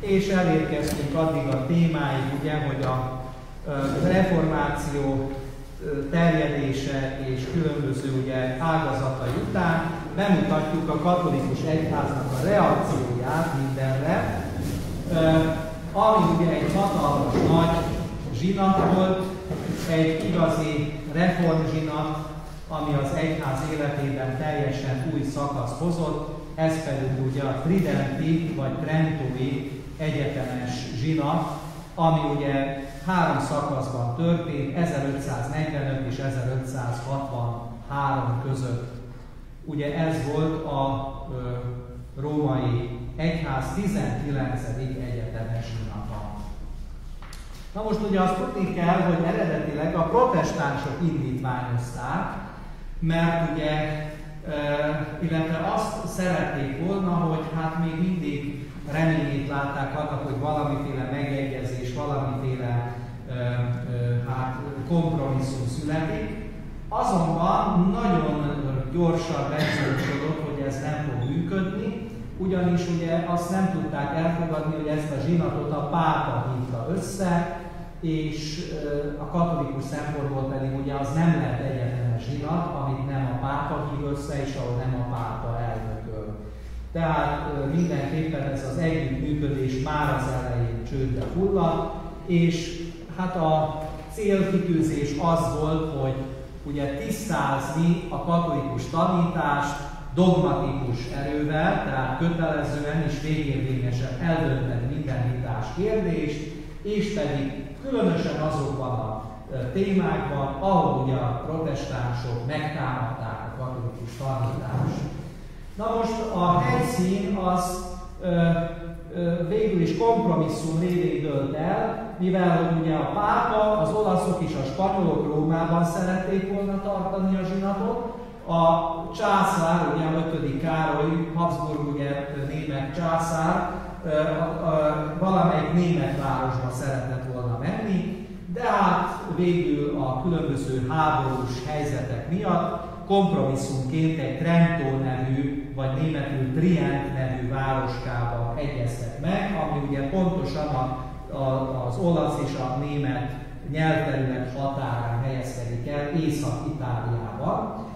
és elérkeztünk addig a témáig, ugye, hogy a, reformáció terjedése és különböző ugye, ágazatai után bemutatjuk a katolikus egyháznak a reakcióját mindenre, ami ugye egy hatalmas nagy zsinat volt, egy igazi reformzsinat, ami az egyház életében teljesen új szakasz hozott, ez pedig ugye a Tridenti vagy Trentói egyetemes zsinat, ami ugye három szakaszban történt, 1545 és 1563 között. Ugye ez volt a ö, római egyház 19. egyetemes zsinata. Na most ugye azt tudni kell, hogy eredetileg a protestánsok indítványozták, mert ugye, illetve azt szerették volna, hogy hát még mindig reményét látták annak, hogy valamiféle megegyezés, valamiféle ö, ö, hát, kompromisszum születik. Azonban nagyon gyorsan megzősödött, hogy ez nem fog működni, ugyanis ugye azt nem tudták elfogadni, hogy ezt a zsinatot a pápa hívta össze, és a katolikus szempontból pedig ugye az nem lehet egyetemes zsinat, amit nem a pápa hív össze, és ahol nem a pápa elnököl. Tehát mindenképpen ez az együttműködés már az elején csődbe fulladt, és hát a célkitűzés az volt, hogy ugye tisztázni a katolikus tanítást dogmatikus erővel, tehát kötelezően és végérvényesen eldönteni minden vitás kérdést, és pedig különösen azokban a témákban, ahol ugye a protestánsok megtámadták a katolikus tanítást. Na most a helyszín az ö, ö, végül is kompromisszum révén dölt el, mivel ugye a pápa, az olaszok és a spanyolok Rómában szerették volna tartani a zsinatot, a császár, ugye a 5. Károly, Habsburg ugye német császár, valamelyik német városba szeretett volna menni, de hát végül a különböző háborús helyzetek miatt kompromisszumként egy Trento nevű, vagy németül Trient nevű városkába egyeztek meg, ami ugye pontosan a, a, az olasz és a német nyelvterület határán helyezkedik el Észak-Itáliában.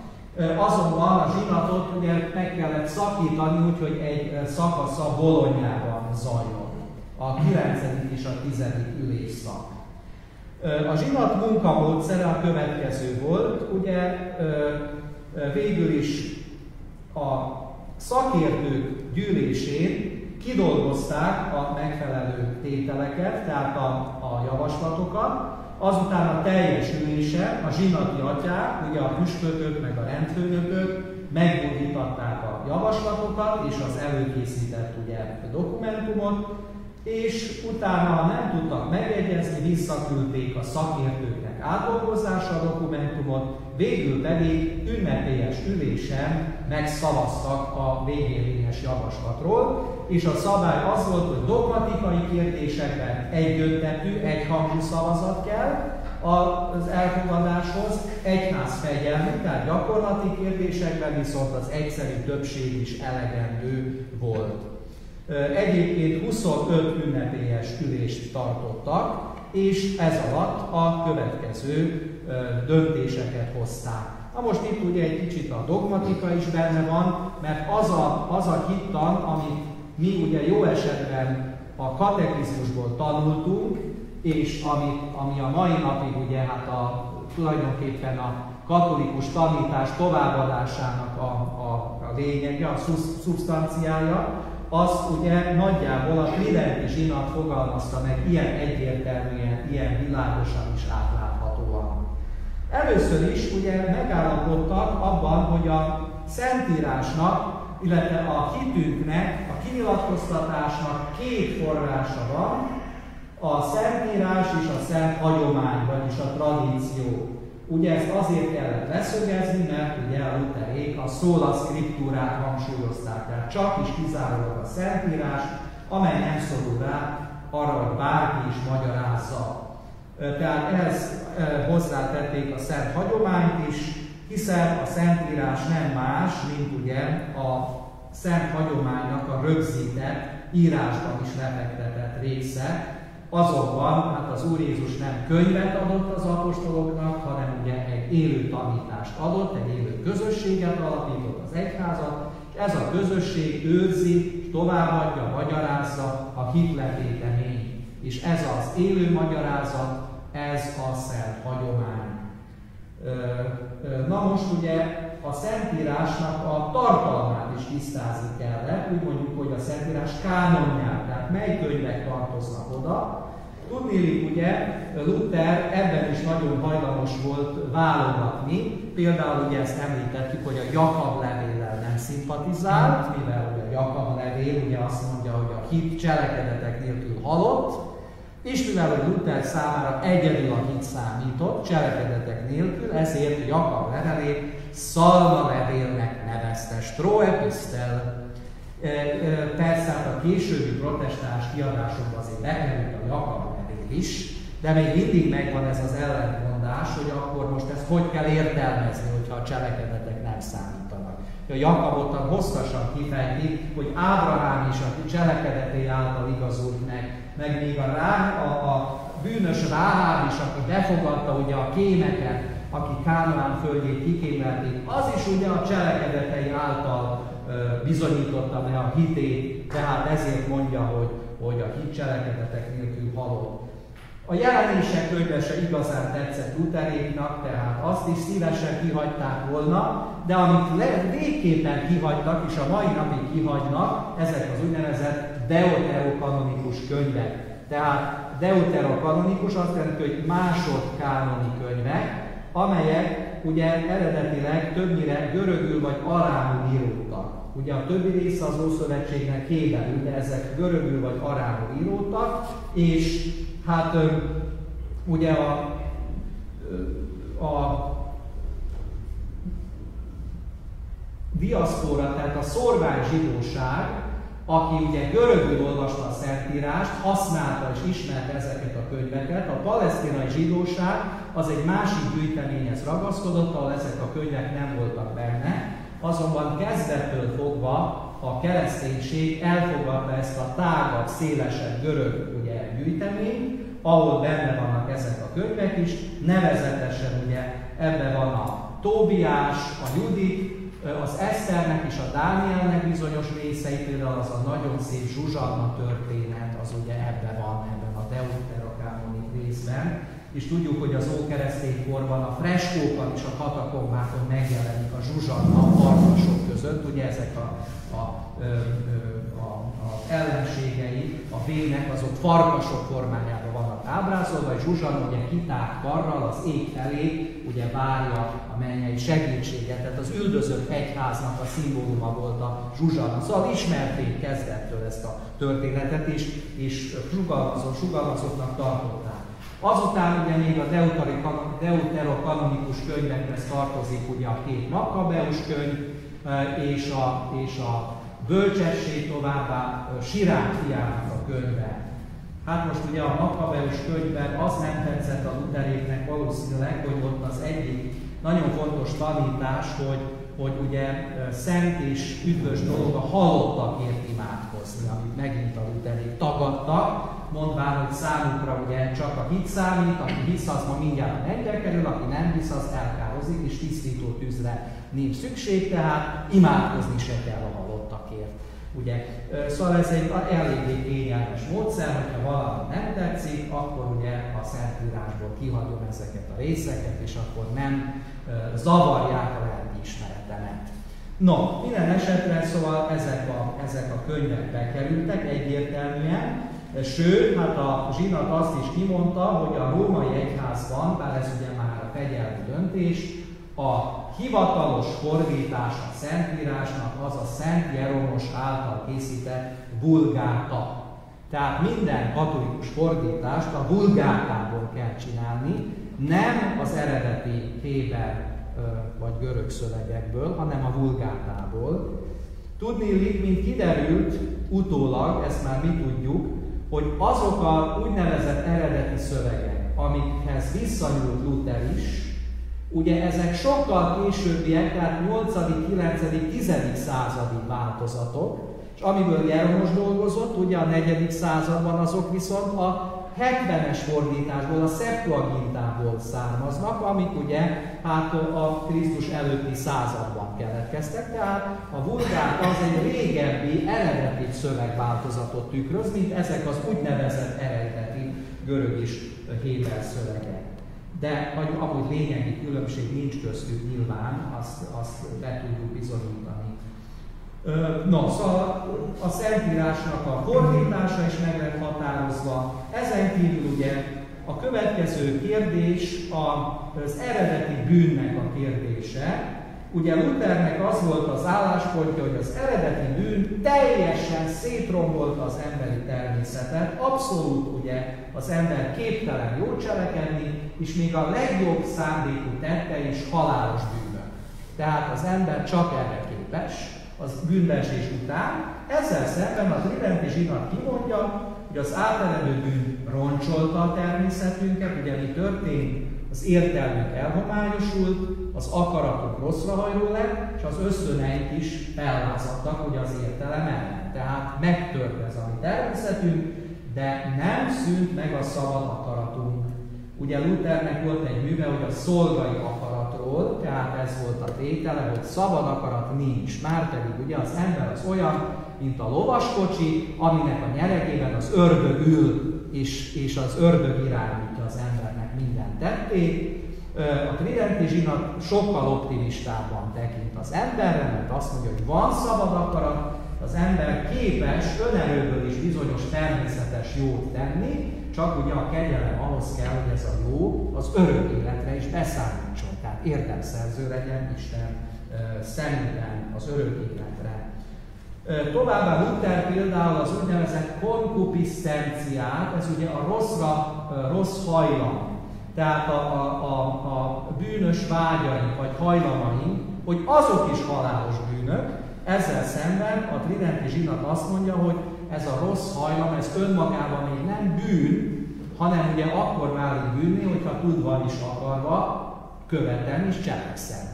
Azonban a zsinatot ugye meg kellett szakítani, úgyhogy egy szakasza Bolonyában zajlott. A 9. és a 10. ülésszak. A zsinat munkamódszere a következő volt, ugye végül is a szakértők gyűlésén kidolgozták a megfelelő tételeket, tehát a, a javaslatokat, azután a teljes ülése, a zsinati atyák, ugye a püspökök meg a rendfőnökök megmondítatták a javaslatokat és az előkészített ugye, dokumentumot, és utána, ha nem tudtak megegyezni, visszaküldték a szakértőknek átdolgozásra a dokumentumot, végül pedig ünnepélyes ülésen megszavaztak a végérvényes javaslatról, és a szabály az volt, hogy dogmatikai kérdésekben egyöntetű, egyhangú szavazat kell, az elfogadáshoz egyház fegyelmű, tehát gyakorlati kérdésekben viszont az egyszerű többség is elegendő volt. Egyébként 25 ünnepélyes ülést tartottak, és ez alatt a következő döntéseket hozták. Na most itt ugye egy kicsit a dogmatika is benne van, mert az a, az a hittan, amit mi ugye jó esetben a katekizmusból tanultunk, és amit, ami a mai napig ugye hát a, tulajdonképpen a katolikus tanítás továbbadásának a, a, a lényege, a szubstanciája, azt ugye nagyjából a Tridenti zsinat fogalmazta meg ilyen egyértelműen, ilyen világosan is átláthatóan. Először is ugye megállapodtak abban, hogy a Szentírásnak, illetve a hitünknek, a kinyilatkoztatásnak két forrása van, a Szentírás és a Szent Hagyomány, vagyis a tradíció. Ugye ezt azért kellett leszögezni, mert ugye a luterék a szóla scriptúrát hangsúlyozták, tehát csak is kizárólag a Szentírás, amely nem szorul rá arra, hogy bárki is magyarázza. Tehát ehhez hozzátették a szent hagyományt is, hiszen a Szentírás nem más, mint ugye a szent hagyománynak a rögzített, írásban is lefektetett része, Azonban hát az Úr Jézus nem könyvet adott az apostoloknak, hanem ugye egy élő tanítást adott, egy élő közösséget alapított az egyházat, és ez a közösség őrzi, továbbadja, magyarázza a hitletétemény. És ez az élő magyarázat, ez a szent hagyomány. Na most ugye a Szentírásnak a tartalmát is tisztázni kellett, úgy mondjuk, hogy a Szentírás kánonját, mely könyvek tartoznak oda. Tudnélik ugye, Luther ebben is nagyon hajlamos volt válogatni, például ugye ezt említettük, hogy a Jakab levéllel nem szimpatizált, mivel ugye a Jakab levél ugye azt mondja, hogy a hit cselekedetek nélkül halott, és mivel hogy Luther számára egyedül a hit számított, cselekedetek nélkül, ezért Jakab levelét szalma levélnek nevezte, Stroepistel. Persze hát a későbbi protestáns kiadásokban azért bekerült a Jakab levél is, de még mindig megvan ez az ellentmondás, hogy akkor most ezt hogy kell értelmezni, hogyha a cselekedetek nem számítanak. A Jakabot hosszasan kifejti, hogy Ábrahám is a cselekedetei által igazult meg, meg még a, rá, a, a bűnös Ráháb is, aki befogadta ugye a kémeket, aki Kánaán földjét kikémelték, az is ugye a cselekedetei által bizonyította be a hitét, tehát ezért mondja, hogy, hogy a hit cselekedetek nélkül halott. A jelenések könyve se igazán tetszett Luteréknak, tehát azt is szívesen kihagyták volna, de amit le, végképpen kihagytak, és a mai napig kihagynak, ezek az úgynevezett deuterokanonikus könyvek. Tehát deuterokanonikus azt jelenti, hogy másodkánoni könyvek, amelyek ugye eredetileg többnyire görögül vagy arámul íródtak. Ugye a többi része az Ószövetségnek héberül, de ezek görögül vagy arámul íródtak, és hát ugye a, a diaszpora, tehát a szorvány zsidóság, aki ugye görögül olvasta a Szentírást, használta és ismerte ezeket a könyveket. A palesztinai zsidóság az egy másik gyűjteményhez ragaszkodott, ahol ezek a könyvek nem voltak benne, azonban kezdettől fogva a kereszténység elfogadta ezt a tágabb, szélesebb görög ugye, gyűjteményt, ahol benne vannak ezek a könyvek is, nevezetesen ugye ebben van a Tóbiás, a Judit, az Eszternek és a Dánielnek bizonyos részei, például az a nagyon szép Zsuzsanna történet, az ugye ebben van, ebben a deuterokámoni részben. És tudjuk, hogy az ókeresztény korban a freskókon és a katakombákon megjelenik a Zsuzsanna a farkasok között, ugye ezek a, a, a, a, a ellenségei, a vének, azok farkasok formájában vannak ábrázolva, és Zsuzsanna ugye kitárt karral az ég felé, ugye várja a mennyei segítséget, tehát az üldözött egyháznak a szimbóluma volt a Zsuzsanna. Szóval ismerték kezdettől ezt a történetet, és, és sugalmazó, sugalmazottnak tartották. Azután ugye még a deuterokanonikus könyvekhez tartozik ugye a két Makkabeus könyv, e, és a, és a bölcsesség továbbá Sirák fiának a könyve. Hát most ugye a Makkabeus könyvben az nem tetszett a Luteréknek valószínűleg, hogy ott az egyik nagyon fontos tanítás, hogy, hogy ugye szent és üdvös dolog a halottakért amit megint a Luterék tagadtak, mondván, hogy számukra ugye csak a hit számít, aki hisz, az ma mindjárt mennybe kerül, aki nem hisz, az elkározik, és tisztító tűzre nincs szükség, tehát imádkozni se kell a halottakért. Ugye, szóval ez egy eléggé kényelmes módszer, hogyha valami nem tetszik, akkor ugye a Szentírásból kihagyom ezeket a részeket, és akkor nem zavarják a lelkiismeretemet. No, minden esetre szóval ezek a, ezek a könyvek bekerültek egyértelműen, sőt, hát a zsinat azt is kimondta, hogy a római egyházban, bár ez ugye már a fegyelmi döntés, a hivatalos fordítás a Szentírásnak az a Szent Jeromos által készített vulgáta. Tehát minden katolikus fordítást a vulgátából kell csinálni, nem az eredeti héber vagy görög szövegekből, hanem a vulgátából. Tudni, mint kiderült utólag, ezt már mi tudjuk, hogy azok a úgynevezett eredeti szövegek, amikhez visszanyúlt Luther is, Ugye ezek sokkal későbbiek, tehát 8., 9., 10. századi változatok, és amiből Jeromos dolgozott, ugye a negyedik században azok viszont a 70-es fordításból, a Septuagintából származnak, amik ugye hát a Krisztus előtti században keletkeztek, tehát a vulgát az egy régebbi, eredeti szövegváltozatot tükröz, mint ezek az úgynevezett eredeti görög és héber szövegek. De amúgy lényegi különbség nincs köztük nyilván, azt, azt be tudjuk bizonyítani. No, szóval a Szentírásnak a fordítása is meg lett határozva. Ezen kívül ugye a következő kérdés az eredeti bűnnek a kérdése. Ugye Luthernek az volt az álláspontja, hogy az eredeti bűn teljesen szétrombolta az emberi természetet, abszolút ugye az ember képtelen jó cselekedni, és még a legjobb szándékú tette is halálos bűnök. Tehát az ember csak erre képes, az bűnbeesés után. Ezzel szemben a Tridenti zsinat kimondja, hogy az áteledő bűn roncsolta a természetünket, ugye mi történt, az értelmünk elhomályosult, az akaratok rosszra hajló lett, és az ösztöneink is fellázadtak ugye az értelem ellen. Tehát megtört ez a mi természetünk, de nem szűnt meg a szabad akaratunk. Ugye Luthernek volt egy műve, hogy a szolgai akaratról, tehát ez volt a tétele, hogy szabad akarat nincs. Márpedig ugye az ember az olyan, mint a lovaskocsi, aminek a nyeregében az ördög ül, és, és az ördög irányítja az embernek minden tettét. A Tridenti zsinat sokkal optimistában tekint az emberre, mert azt mondja, hogy van szabad akarat, az ember képes önerőből is bizonyos természetes jót tenni, csak ugye a kegyelem ahhoz kell, hogy ez a jó az örök életre is beszámítson. Érdemszerző legyen Isten szemében az örök életre. Továbbá Luther például az úgynevezett konkupiscenciát, ez ugye a rosszra, rossz hajlam, tehát a, a, a, a bűnös vágyaink vagy hajlamaink, hogy azok is halálos bűnök, ezzel szemben a Tridenti zsinat azt mondja, hogy ez a rossz hajlam, ez önmagában még nem bűn, hanem ugye akkor válik bűnné, hogyha tudva is akarva követem és cselekszem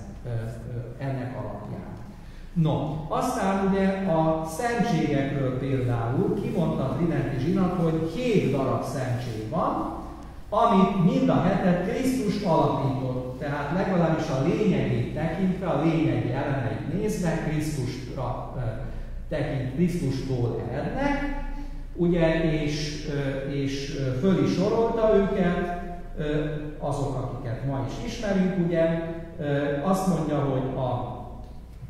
ennek alapján. No, aztán ugye a szentségekről például kimondta a Tridenti zsinat, hogy hét darab szentség van, amit mind a hetet Krisztus alapított, tehát legalábbis a lényegét tekintve, a lényegi elemeit nézve Krisztusra tekint, Krisztustól erednek, ugye, és, és föl is sorolta őket, azok, akiket ma is ismerünk, ugye, azt mondja, hogy a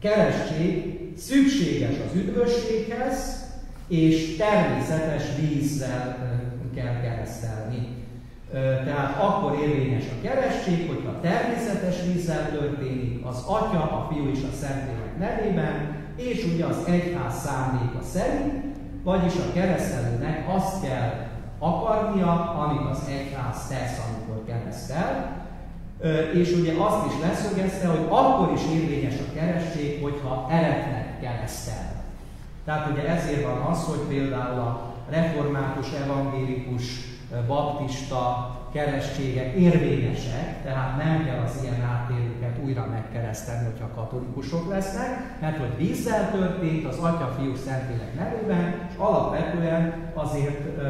keresztség szükséges az üdvösséghez, és természetes vízzel kell keresztelni. Tehát akkor érvényes a keresztség, hogyha természetes vízzel történik, az Atya, a Fiú és a Szentlélek nevében, és ugye az egyház szándéka szerint, vagyis a keresztelőnek azt kell akarnia, amit az egyház tesz, amikor keresztel, és ugye azt is leszögezte, hogy akkor is érvényes a keresztség, hogyha eretnek keresztel. Tehát ugye ezért van az, hogy például a református, evangélikus, baptista keresztségek érvényesek, tehát nem kell az ilyen áttérőket újra megkeresztelni, hogyha katolikusok lesznek, mert hogy vízzel történt az Atya, Fiú, Szentlélek nevében, és alapvetően azért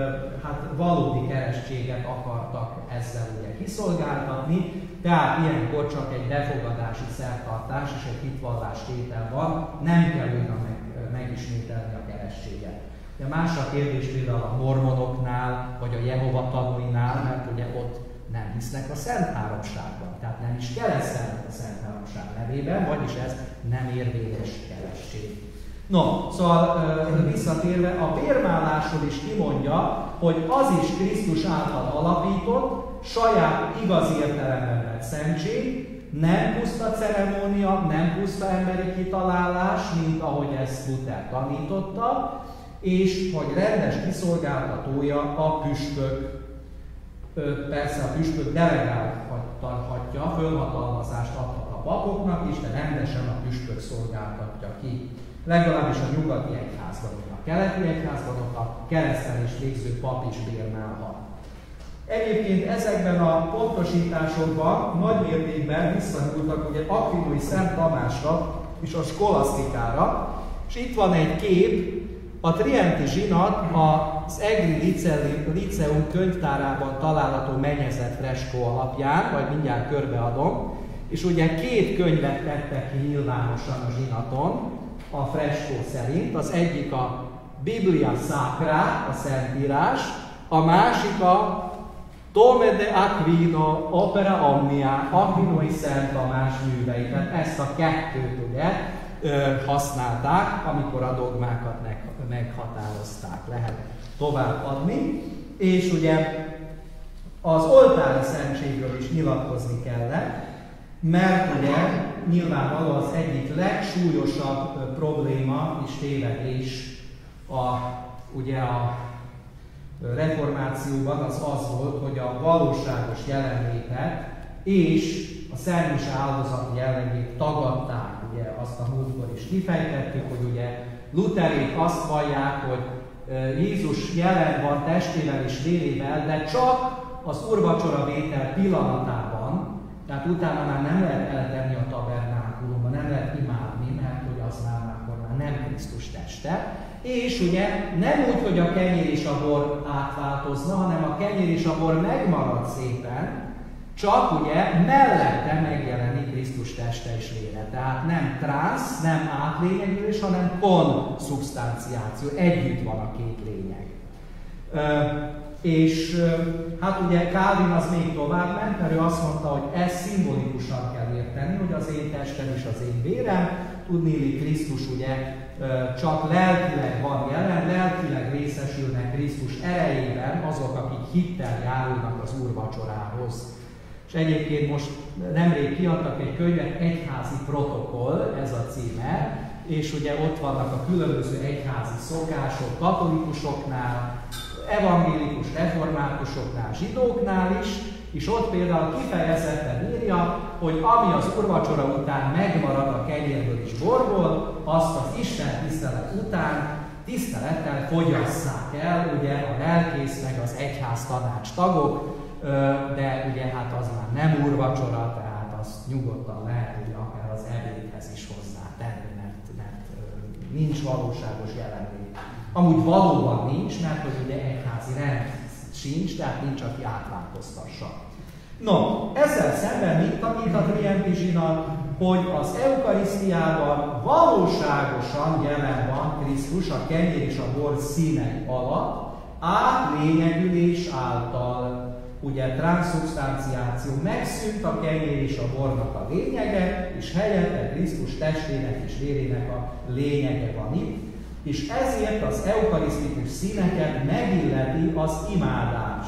hát valódi keresztséget akartak ezzel ugye kiszolgáltatni, tehát ilyenkor csak egy befogadási szertartás és egy hitvallás tétel van, nem kell újra meg, megismételni a keresztséget. De más a kérdés például a mormonoknál, vagy a Jehova tanúinál, mert ugye ott nem hisznek a Szent Háromságban, tehát nem is keresztelnek a Szent Háromság nevében, vagyis ez nem érvényes keresztség. No, szóval visszatérve, a bérmálásról is kimondja, hogy az is Krisztus által alapított, saját igaz értelemben vett szentség, nem puszta ceremónia, nem puszta emberi kitalálás, mint ahogy ezt Luther tanította, és hogy rendes kiszolgáltatója a püspök. Persze a püspök delegálhatja, fölhatalmazást adhat a papoknak is, de rendesen a püspök szolgáltatja ki. Legalábbis a nyugati egyházban, a keleti egyházban a keresztelés végző pap is bérnálhat. Egyébként ezekben a pontosításokban nagy mértékben visszanyúltak ugye Akvinói Szent Tamásra és a skolasztikára, és itt van egy kép, A Trienti zsinat az Egri Liceum könyvtárában található mennyezett freskó alapján, vagy mindjárt körbeadom, és ugye két könyvet tettek ki nyilvánosan a zsinaton, a freskó szerint. Az egyik a Biblia Sacra, a Szentírás, a másik a Tome de Aquino, Opera Omnia, Aquinoi Szent Tamás művei. Tehát ezt a kettőt ugye használták, amikor a dogmákat meghatározták, lehet továbbadni. És ugye az oltári szentségről is nyilatkozni kellett, mert ugye nyilvánvaló az egyik legsúlyosabb probléma és tévedés a, ugye a reformációban az az volt, hogy a valóságos jelenlétet és a szennis áldozat jelenlét tagadták, ugye azt a múltkor is kifejtettük, hogy ugye Lutherék azt vallják, hogy Jézus jelen van testével és vérével, de csak az urvacsora vétel pillanatában, tehát utána már nem lehet eltenni a tabernákulumba, nem lehet imádni, mert hogy az már, már, már nem Krisztus teste. És ugye nem úgy, hogy a kenyér és a bor átváltozna, hanem a kenyér és a bor megmarad szépen, csak ugye mellette megjelenik Krisztus teste és vére. Tehát nem transz, nem átlényegülés, hanem konszubstanciáció. Együtt van a két lényeg. És hát ugye Calvin az még tovább ment, mert ő azt mondta, hogy ezt szimbolikusan kell érteni, hogy az én testem és az én vérem, tudni, Krisztus ugye csak lelkileg van jelen, lelkileg részesülnek Krisztus erejében azok, akik hittel járulnak az Úr vacsorához. És egyébként most nemrég kiadtak egy könyvet, Egyházi protokoll, ez a címe, és ugye ott vannak a különböző egyházi szokások, katolikusoknál, evangélikus reformátusoknál, zsidóknál is, és ott például kifejezetten írja, hogy ami az urvacsora után megmarad a kenyérből és borból, azt az Isten tisztelet után tisztelettel fogyasszák el, ugye a lelkész meg az egyház tanács tagok, de ugye hát az már nem urvacsora, tehát azt nyugodtan lehet, hogy akár az ebédhez is hozzátenni, mert, mert nincs valóságos jelenlét. Amúgy valóban nincs, mert hogy ugye egyházi rend sincs, tehát nincs, aki átváltoztassa. No, ezzel szemben mit tanít a Trienti zsinat? Hogy az Eukarisztiában valóságosan jelen van Krisztus a kenyér és a bor színei alatt, átlényegülés által ugye transzubstanciáció, megszűnt a kenyér és a bornak a lényege, és helyette Krisztus testének és vérének a lényege van itt, és ezért az eukarisztikus színeket megilleti az imádás.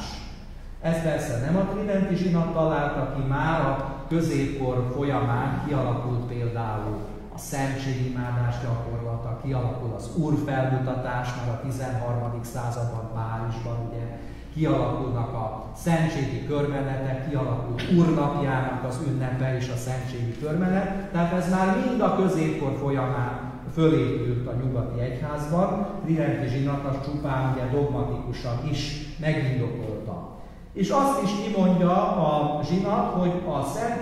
Ez persze nem a Tridenti zsinat találta ki, már a középkor folyamán kialakult például a szentségimádás gyakorlata, kialakul az úrfelmutatás, már a 13. században Párizsban ugye kialakulnak a szentségi körmenetek, kialakul Úrnapjának az ünnepe és a szentségi körmenet, tehát ez már mind a középkor folyamán fölépült a nyugati egyházban, Tridenti zsinat az csupán ugye dogmatikusan is megindokolta. És azt is kimondja a zsinat, hogy a szent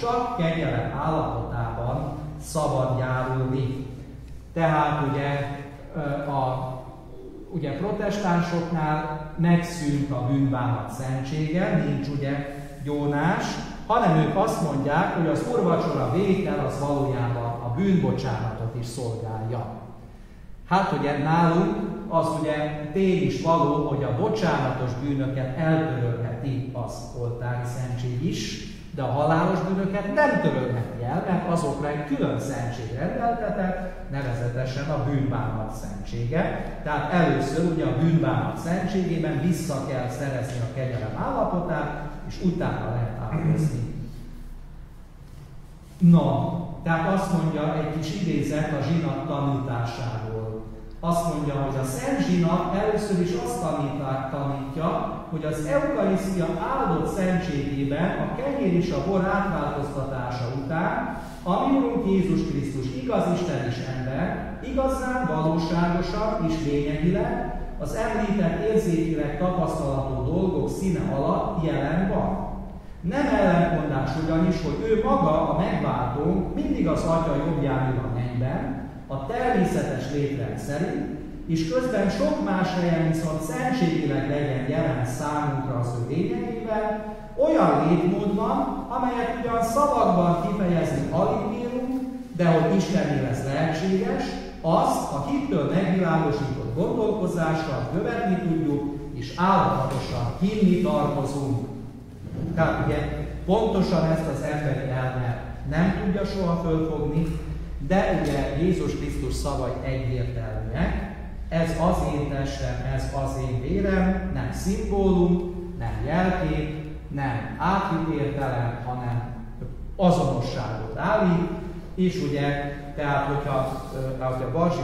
csak kegyelem állapotában szabad járulni. Tehát ugye a ugye protestánsoknál megszűnt a bűnbánat szentsége, nincs ugye gyónás, hanem ők azt mondják, hogy az urvacsora vétel az valójában a bűnbocsánatot is szolgálja. Hát ugye nálunk az ugye tény is való, hogy a bocsánatos bűnöket eltörölheti az oltári szentség is, de a halálos bűnöket nem törölheti el, mert azokra egy külön szentség rendeltetett, nevezetesen a bűnbánat szentsége. Tehát először ugye a bűnbánat szentségében vissza kell szerezni a kegyelem állapotát, és utána lehet áldozni. Na, tehát azt mondja egy kis idézet a zsinat tanításáról. Azt mondja, hogy a Szent Zsinat először is azt tanítja, hogy az Eukarisztia áldott szentségében a kenyér és a bor átváltoztatása után a mi Urunk Jézus Krisztus igaz Isten és ember, igazán, valóságosan és lényegileg az említett érzékileg tapasztalatú dolgok színe alatt jelen van. Nem ellentmondás ugyanis, hogy ő maga a megváltónk mindig az Atya jobbján ül a mennyben, a természetes létrend szerint, és közben sok más helyen viszont szentségileg legyen jelen számunkra az ő lényeivel, olyan létmód van, amelyet ugyan szavakban kifejezni alig bírunk, de hogy Istennél ez lehetséges, az a hittől megvilágosított gondolkozással követni tudjuk, és állatosan hinni tartozunk. Tehát ugye pontosan ezt az emberi elme nem tudja soha fölfogni, de ugye Jézus Krisztus szavai egyértelműek, ez az én testem, ez az én vérem, nem szimbólum, nem jelkép, nem átvitértelem, hanem azonosságot állít, és ugye, tehát hogyha, hogyha Barsi,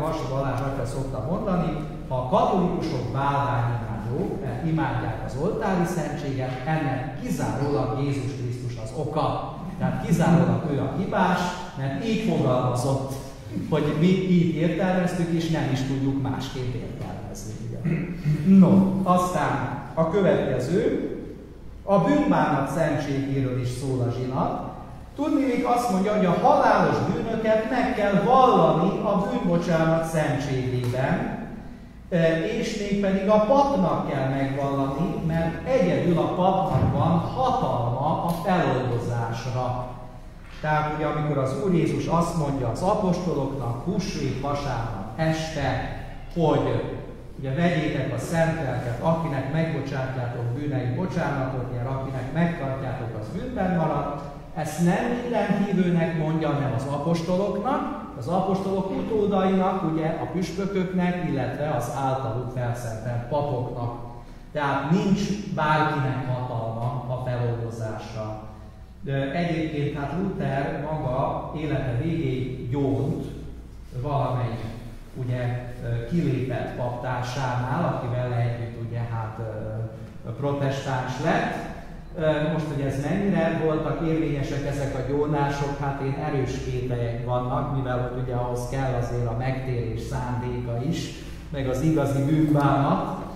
Barsi Balázs atya szokta mondani, ha a katolikusok bálványimádók, mert imádják az oltári szentséget, ennek kizárólag Jézus Krisztus az oka. Tehát kizárólag ő a hibás, mert így fogalmazott, hogy mi így értelmeztük, és nem is tudjuk másképp értelmezni. No, aztán a következő, a bűnbánat szentségéről is szól a zsinat. Tudni azt mondja, hogy a halálos bűnöket meg kell vallani a bűnbocsánat szentségében, e, és még pedig a papnak kell megvallani, mert egyedül a papnak van hatalma a feloldozásra. Tehát ugye amikor az Úr Jézus azt mondja az apostoloknak húsvét vasárnap este, hogy ugye vegyétek a szentelket, akinek megbocsátjátok bűnei bocsánatot nyer, akinek megtartjátok, az bűnben marad. Ezt nem minden hívőnek mondja, hanem az apostoloknak, az apostolok utódainak, ugye a püspököknek, illetve az általuk felszentelt papoknak. Tehát nincs bárkinek hatalma a feloldozásra. De egyébként hát Luther maga élete végéig gyónt valamelyik ugye kilépett paptársánál, akivel együtt ugye hát protestáns lett. Most, hogy ez mennyire voltak érvényesek ezek a gyónások, hát én erős kételyek vannak, mivel hogy ugye ahhoz kell azért a megtérés szándéka is, meg az igazi bűnbánat.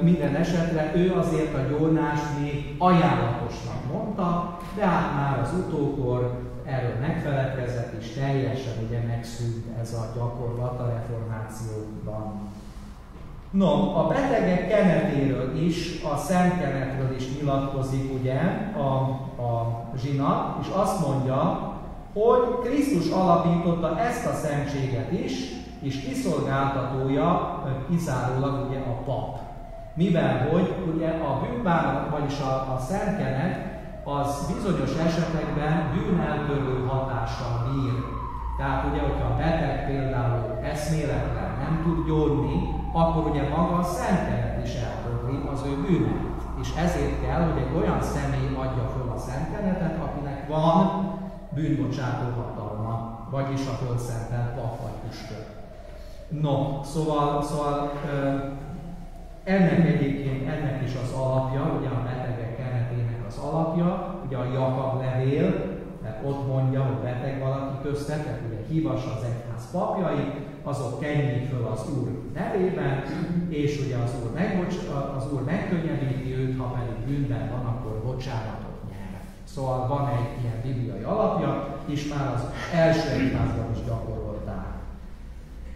Minden esetre ő azért a gyónást még ajánlatosnak mondta, de hát már az utókor erről megfeledkezett, és teljesen ugye megszűnt ez a gyakorlat a reformációban. No, a betegek kenetéről is, a szemkenetről is nyilatkozik ugye a, a zsinat, és azt mondja, hogy Krisztus alapította ezt a szentséget is, és kiszolgáltatója kizárólag ugye a pap. Mivel hogy ugye a bűnbánat, vagyis a, a szemkenet az bizonyos esetekben bűneltörő hatással bír. Tehát ugye, hogyha a beteg például eszméletlen nem tud gyónni, akkor ugye maga a szentelet is eltörli az ő bűneit. És ezért kell, hogy egy olyan személy adja föl a szentenetet, akinek van bűnbocsátó hatalma, vagyis a fölszentelt pap vagy püspök. No, szóval, szóval ennek egyébként, ennek is az alapja, ugye a az alapja, ugye a Jakab levél, mert ott mondja, hogy beteg valaki köztetek, ugye hívas az egyház papjai, azok kenjék föl az Úr nevében, és ugye az Úr, megbocs, az Úr megkönnyedíti őt, ha pedig bűnben van, akkor bocsánatot nyer. Szóval van egy ilyen bibliai alapja, és már az első egyházban is gyakorolták.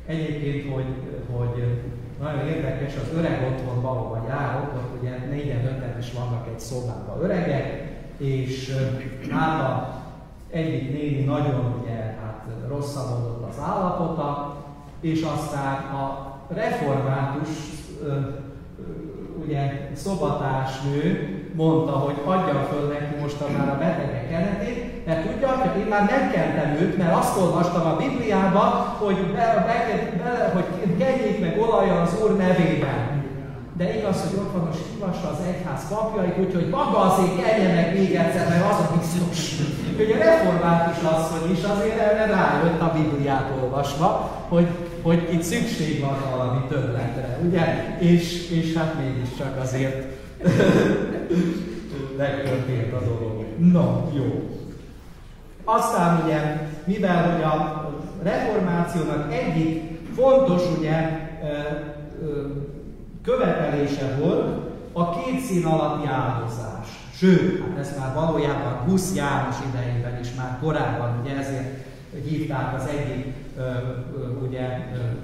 Egyébként, hogy, hogy nagyon érdekes, az öreg otthonban, ahol járok, ott ugye négyen, öten is vannak egy szobában öregek, és hát a egyik néni nagyon ugye, hát rosszabodott az állapota, és aztán a református ugye szobatásnő mondta, hogy adja föl neki most már a betegek keretét, mert tudja, én már nem keltem őt, mert azt olvastam a Bibliában, hogy, be, be, be, hogy kenjék meg olajjal az Úr nevében. De igaz, hogy ott van most hívassa az egyház papjait, úgyhogy maga azért kelje meg még egyszer, mert az a biztos. Hogy a református asszony is azért erre rájött a Bibliát olvasva, hogy, hogy itt szükség van valami többletre, ugye? És, és hát mégiscsak azért megtörtént a dolog. No, jó. Aztán ugye, mivel hogy a reformációnak egyik fontos ugye követelése volt a két szín alatti áldozás. Sőt, hát ezt már valójában Husz János idejében is már korábban, ugye ezért hívták az egyik ugye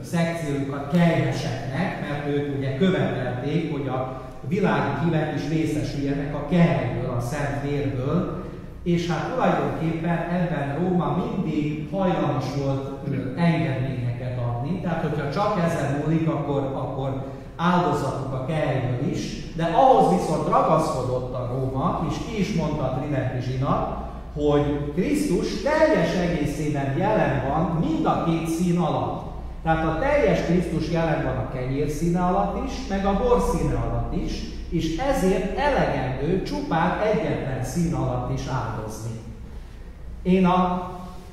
szekciójukat kelyheseknek, mert ők ugye követelték, hogy a világi hívek is részesüljenek a kehelyből, a szent vérből, és hát tulajdonképpen ebben Róma mindig hajlamos volt engedményeket adni, tehát hogyha csak ezen múlik, akkor, akkor áldozatuk a kehelyből is, de ahhoz viszont ragaszkodott a Róma, és ki is mondta Tridenti Zsinat, hogy Krisztus teljes egészében jelen van mind a két szín alatt. Tehát a teljes Krisztus jelen van a kenyér színe alatt is, meg a bor színe alatt is, és ezért elegendő csupán egyetlen szín alatt is áldozni. Én a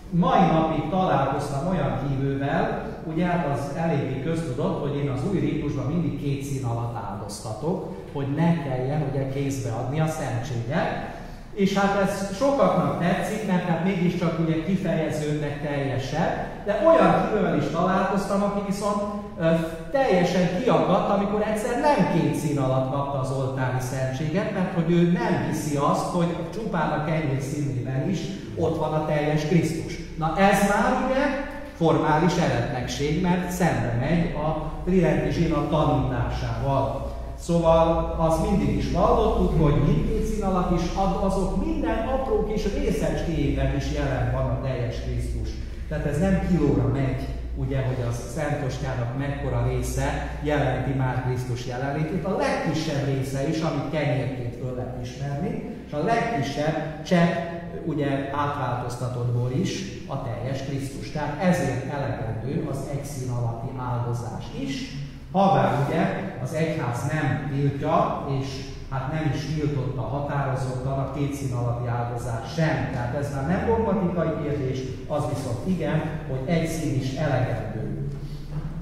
mai napig találkoztam olyan hívővel, ugye hát az eléggé köztudott, hogy én az új rítusban mindig két szín alatt áldoztatok, hogy ne kelljen ugye kézbe adni a szentséget, és hát ez sokaknak tetszik, mert hát mégiscsak ugye kifejeződnek teljesen, de olyan hívővel is találkoztam, aki viszont ö, teljesen kiakadt, amikor egyszer nem két szín alatt kapta az oltári szentséget, mert hogy ő nem hiszi azt, hogy csupán a kenyér színében is ott van a teljes Krisztus. Na ez már ugye formális eretnekség, mert szembe megy a Tridenti zsinat tanításával. Szóval az mindig is vallottuk, hogy mindkét alatt is azok minden apró kis részecskéjében is jelen van a teljes Krisztus. Tehát ez nem kilóra megy, ugye, hogy a Szentoskának mekkora része jelenti már Krisztus jelenlétét. A legkisebb része is, amit kenyérként föl lehet ismerni, és a legkisebb csepp, ugye átváltoztatott bor is a teljes Krisztus. Tehát ezért elegendő az egy szín alatti áldozás is, Habár ugye az egyház nem tiltja, és hát nem is tiltotta határozottan a két szín alatti áldozás sem. Tehát ez már nem dogmatikai kérdés, az viszont igen, hogy egy szín is elegendő.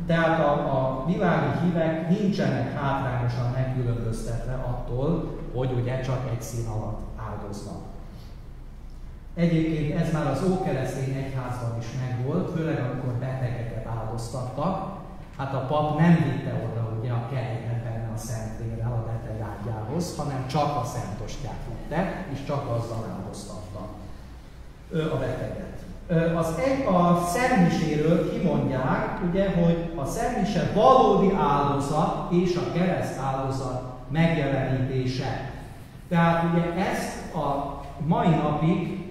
Tehát a, a világi hívek nincsenek hátrányosan megkülönböztetve attól, hogy ugye csak egy szín alatt áldoznak. Egyébként ez már az ókeresztény egyházban is megvolt, főleg amikor betegeket áldoztattak, Hát a pap nem vitte oda ugye a keréket benne a szentvérrel a beteg ágyához, hanem csak a szentostyát vitte, és csak azzal áldoztatta a beteget. Az egy, a szentmiséről kimondják, ugye, hogy a szentmise valódi áldozat és a kereszt áldozat megjelenítése. Tehát ugye ezt a mai napig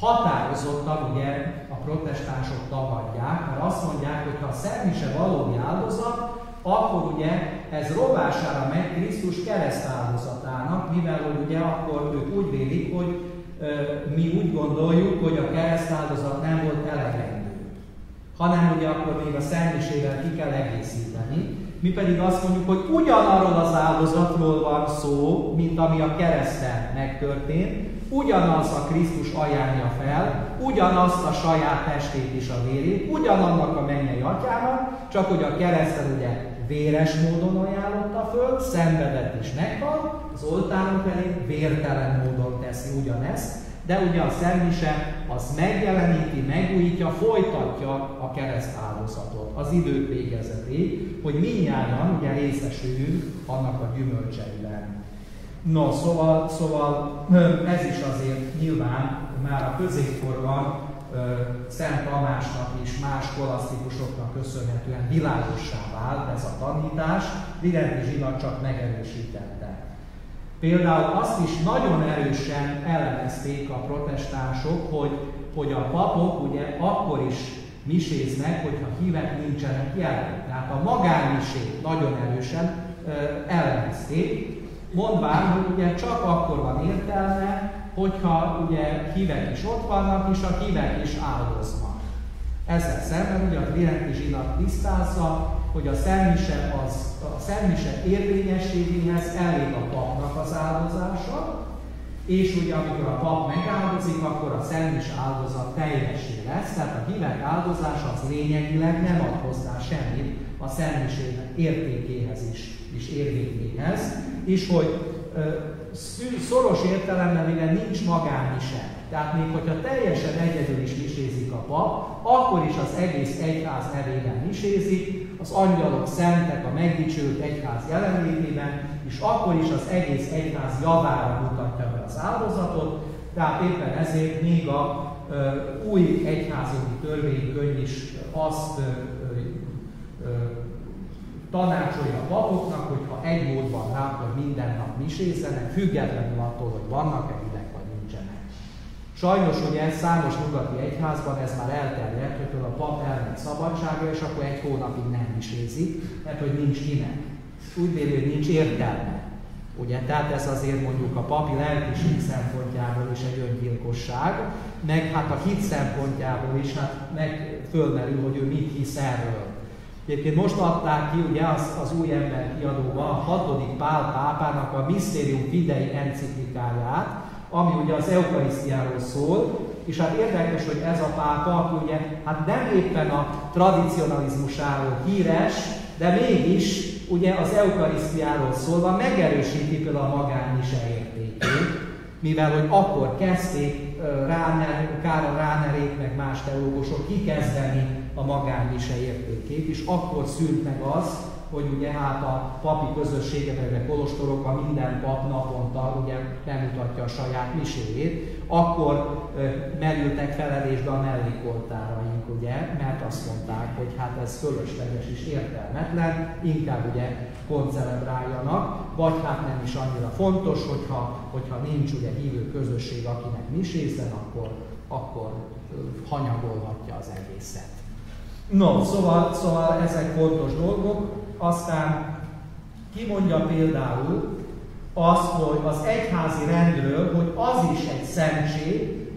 határozottan ugye protestánsok tagadják, mert azt mondják, hogy ha a szentmise valódi áldozat, akkor ugye ez robására megy Krisztus kereszt áldozatának, mivel ugye akkor ők úgy vélik, hogy ö, mi úgy gondoljuk, hogy a kereszt áldozat nem volt elegendő, hanem ugye akkor még a szentmisével ki kell egészíteni, mi pedig azt mondjuk, hogy ugyanarról az áldozatról van szó, mint ami a kereszten megtörtént, ugyanaz a Krisztus ajánlja fel, ugyanazt a saját testét és a vérét, ugyanannak a mennyei atyának, csak hogy a kereszten ugye véres módon ajánlotta föl, szenvedett és meghalt, az oltáron pedig vértelen módon teszi ugyanezt, de ugye a szentmise az megjeleníti, megújítja, folytatja a kereszt áldozatot az idők végezetéig, hogy minnyáján ugye részesüljünk annak a gyümölcseiben. No, szóval, szóval ez is azért nyilván már a középkorban Szent Tamásnak és más kolasztikusoknak köszönhetően világossá vált ez a tanítás, Videnti Zsinat csak megerősítette. Például azt is nagyon erősen elemezték a protestánsok, hogy, hogy a papok ugye akkor is miséznek, hogyha hívek nincsenek jelen. Tehát a magánmisét nagyon erősen elemezték, mondván, hogy ugye csak akkor van értelme, hogyha ugye hívek is ott vannak, és a hívek is áldoznak. Ezzel szemben ugye a Tridenti zsinat tisztázza, hogy a szentmise, az, a szentmise érvényességéhez elég a papnak az áldozása, és ugye amikor a pap megáldozik, akkor a szentmis áldozat teljesé lesz, tehát a hívek áldozása az lényegileg nem ad hozzá semmit a szentmiség értékéhez is, és érvényéhez, és hogy szoros értelemben mivel nincs magánmise, tehát még hogyha teljesen egyedül is misézik a pap, akkor is az egész egyház nevében misézik, az angyalok, szentek, a megdicsült egyház jelenlétében, és akkor is az egész egyház javára mutatja be az áldozatot, tehát éppen ezért még a új egyházjogi törvénykönyv is azt tanácsolja a papoknak, hogy ha egy módban rá, akkor minden nap misézzenek, függetlenül attól, hogy vannak-e hideg vagy nincsenek. Sajnos ugye számos nyugati egyházban ez már elterjedt, hogy a pap elmegy szabadságra, és akkor egy hónapig nem misézik, mert hogy nincs kinek. Úgy véli, hogy nincs értelme. Ugye, tehát ez azért mondjuk a papi lelkiség szempontjából is egy öngyilkosság, meg hát a hit szempontjából is hát meg fölmerül, hogy ő mit hisz erről. Egyébként most adták ki ugye az, az új ember kiadóba a hatodik Pál pápának a Mysterium Fidei enciklikáját, ami ugye az eukarisztiáról szól, és hát érdekes, hogy ez a pápa, ugye, hát nem éppen a tradicionalizmusáról híres, de mégis ugye az eukarisztiáról szólva megerősíti például a magánmise értékét, mivel hogy akkor kezdték Ráner, Kára Ránerék, meg más teológusok kikezdeni a magánmise értékét, és akkor szűnt meg az, hogy ugye hát a papi közösségekben, kolostorokban minden pap naponta ugye bemutatja a saját miséjét, akkor ö, merültek felelésbe a mellékoltáraink, ugye, mert azt mondták, hogy hát ez fölösleges és értelmetlen, inkább ugye koncelebráljanak, vagy hát nem is annyira fontos, hogyha, hogyha nincs ugye hívő közösség, akinek misézzen, akkor, akkor hanyagolhatja az egészet. No, szóval, szóval ezek fontos dolgok. Aztán kimondja például azt, hogy az egyházi rendről, hogy az is egy szentség,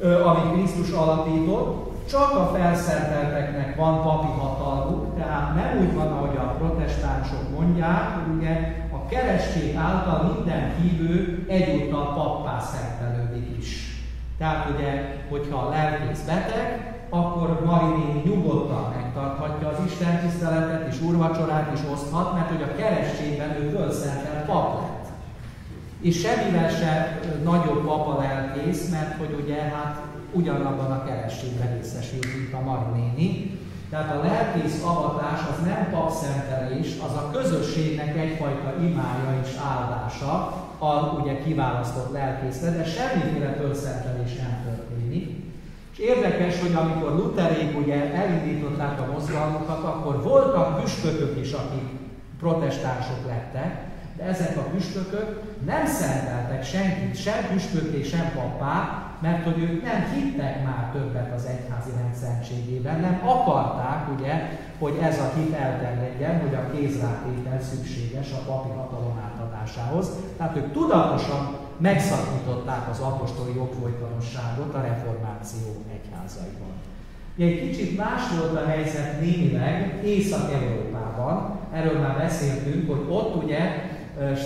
amit Krisztus alapított, csak a felszentelteknek van papi hatalmuk, tehát nem úgy van, ahogy a protestánsok mondják, hogy ugye a keresztség által minden hívő egyúttal pappá szentelődik is. Tehát ugye, hogyha a lelkész beteg, akkor Marini nyugodtan megtarthatja az Isten tiszteletet, és úrvacsorát is oszthat, mert hogy a keresztségben ő fölszentelt pap lett. És semmivel se nagyobb papa lelkész, mert hogy ugye hát ugyanabban a keresztségben részesült, mint a Marinéni. Tehát a lelkész avatás az nem papszentelés, az a közösségnek egyfajta imája és áldása, a ugye kiválasztott lelkészre, de semmiféle fölszentelés nem történik. Érdekes, hogy amikor Lutherék ugye elindították a mozgalmukat, akkor voltak püspökök is, akik protestánsok lettek, de ezek a püspökök nem szenteltek senkit, sem püspökké, sem papá, mert hogy ők nem hittek már többet az egyházi rendszerségében, nem akarták, ugye, hogy ez a hit elterjedjen, hogy a kézrátétel szükséges a papi hatalom átadásához. Tehát ők tudatosan megszakították az apostoli jogfolytonosságot a reformáció egyházaiban. Egy kicsit más volt a helyzet némileg Észak-Európában, erről már beszéltünk, hogy ott ugye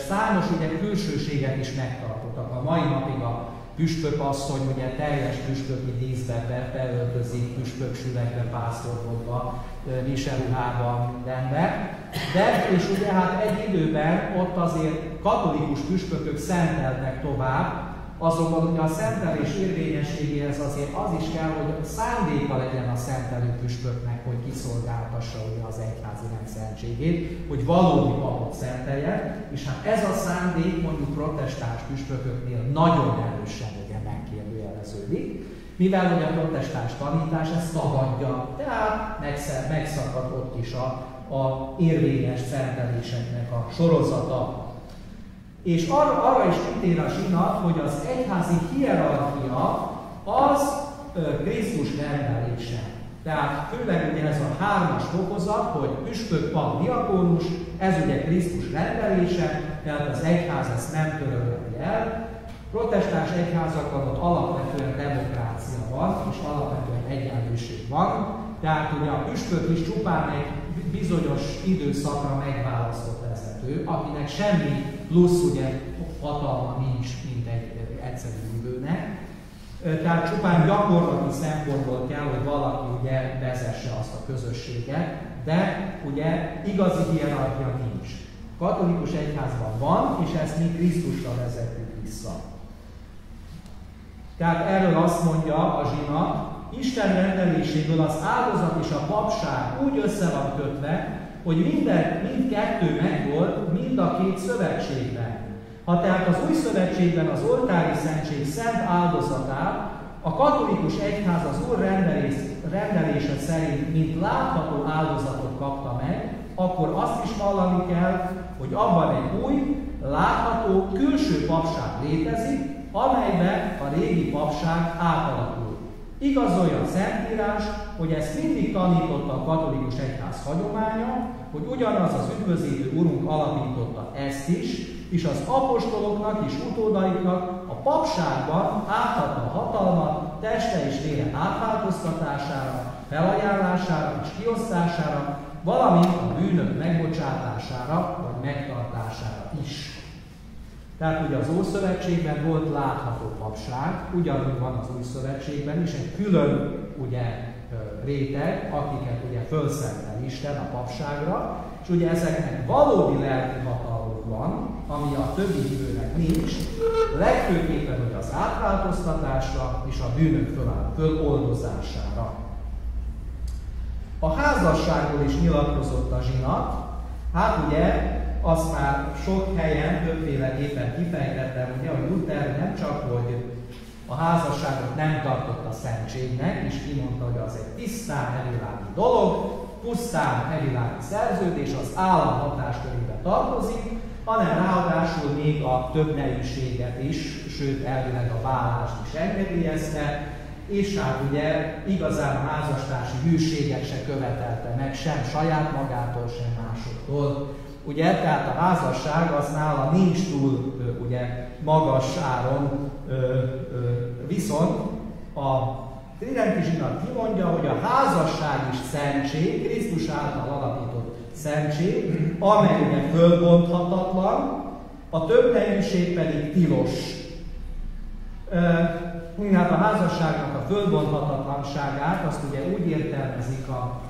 számos ugye külsőséget is megtartottak. A mai napig a püspök asszony ugye teljes püspöki díszbe beöltözik, püspök süvegbe, pásztorkodva, viseruhában, mindenbe. De, és ugye hát egy időben ott azért katolikus püspökök szenteltek tovább, Azonban ugye a szentelés érvényességéhez azért az is kell, hogy szándéka legyen a szentelő püspöknek, hogy kiszolgáltassa ugye az egyházi rendszertségét, hogy valódi papot szentelje, és hát ez a szándék mondjuk protestáns püspököknél nagyon erősen ugye megkérdőjeleződik, mivel hogy a protestáns tanítás ezt tagadja, tehát megszakad ott is a, a érvényes szenteléseknek a sorozata, és arra, arra is kitér a zsinat, hogy az egyházi hierarchia az Krisztus rendelése. Tehát főleg ugye ez a hármas fokozat, hogy püspök, pap, diakónus, ez ugye Krisztus rendelése, tehát az egyház ezt nem törölheti el. Protestáns egyházakban ott alapvetően demokrácia van, és alapvetően egyenlőség van, tehát ugye a püspök is csupán egy bizonyos időszakra megválasztott vezető, akinek semmi plusz ugye hatalma nincs, mint egy egyszerű hívőnek. Tehát csupán gyakorlati szempontból kell, hogy valaki ugye vezesse azt a közösséget, de ugye igazi hierarchia nincs. Katolikus egyházban van, és ezt mi Krisztusra vezetjük vissza. Tehát erről azt mondja a zsinat, Isten rendeléséből az áldozat és a papság úgy össze van kötve, hogy minden, mindkettő megvolt mind a két szövetségben. Ha tehát az új szövetségben az oltári szentség szent áldozatát, a katolikus egyház az Úr rendelés, rendelése szerint, mint látható áldozatot kapta meg, akkor azt is hallani kell, hogy abban egy új, látható külső papság létezik, amelyben a régi papság átalakul. Igazolja a Szentírás, hogy ezt mindig tanította a katolikus egyház hagyománya, hogy ugyanaz az üdvözítő Urunk alapította ezt is, és az apostoloknak és utódaiknak a papságban átadta a hatalmat teste és léle átváltoztatására, felajánlására és kiosztására, valamint a bűnök megbocsátására vagy megtartására is. Tehát ugye az Ószövetségben volt látható papság, ugyanúgy van az Új Szövetségben is egy külön ugye, réteg, akiket ugye fölszentel Isten a papságra, és ugye ezeknek valódi lelki hatalmuk van, ami a többi hívőnek nincs, legfőképpen hogy az átváltoztatásra és a bűnök föloldozására. A házasságról is nyilatkozott a zsinat, hát ugye azt már sok helyen, többféleképpen kifejtettem, ugye, hogy Luther nem csak, hogy a házasságot nem tartotta szentségnek, és kimondta, hogy az egy tisztán evilági dolog, pusztán evilági szerződés, az állam hatáskörébe tartozik, hanem ráadásul még a több nejűséget is, sőt elvileg a vállást is engedélyezte, és hát ugye igazán a házastársi hűséget se követelte meg, sem saját magától, sem másoktól. Ugye, tehát a házasság az nála nincs túl ugye, magas áron, viszont a Tridenti zsinat kimondja, hogy a házasság is szentség, Krisztus által alapított szentség, amely ugye fölbonthatatlan, a több pedig tilos. Hát a házasságnak a fölbonthatatlanságát azt ugye úgy értelmezik a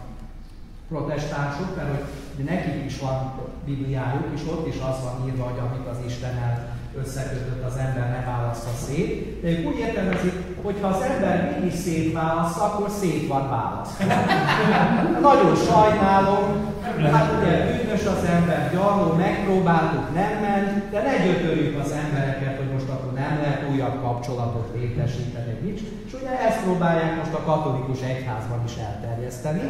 protestánsok, mert hogy nekik is van Bibliájuk, és ott is az van írva, hogy amit az Isten összekötött, az ember ne választha szét. De ők úgy értelmezik, hogy ha az ember mégis szétválaszt, akkor szét van válasz. Nagyon sajnálom, hát ugye bűnös az ember, gyarló, megpróbáltuk, nem ment, de ne gyötörjük az embereket, hogy most akkor nem lehet újabb kapcsolatot létesíteni, nincs. És ugye ezt próbálják most a katolikus egyházban is elterjeszteni.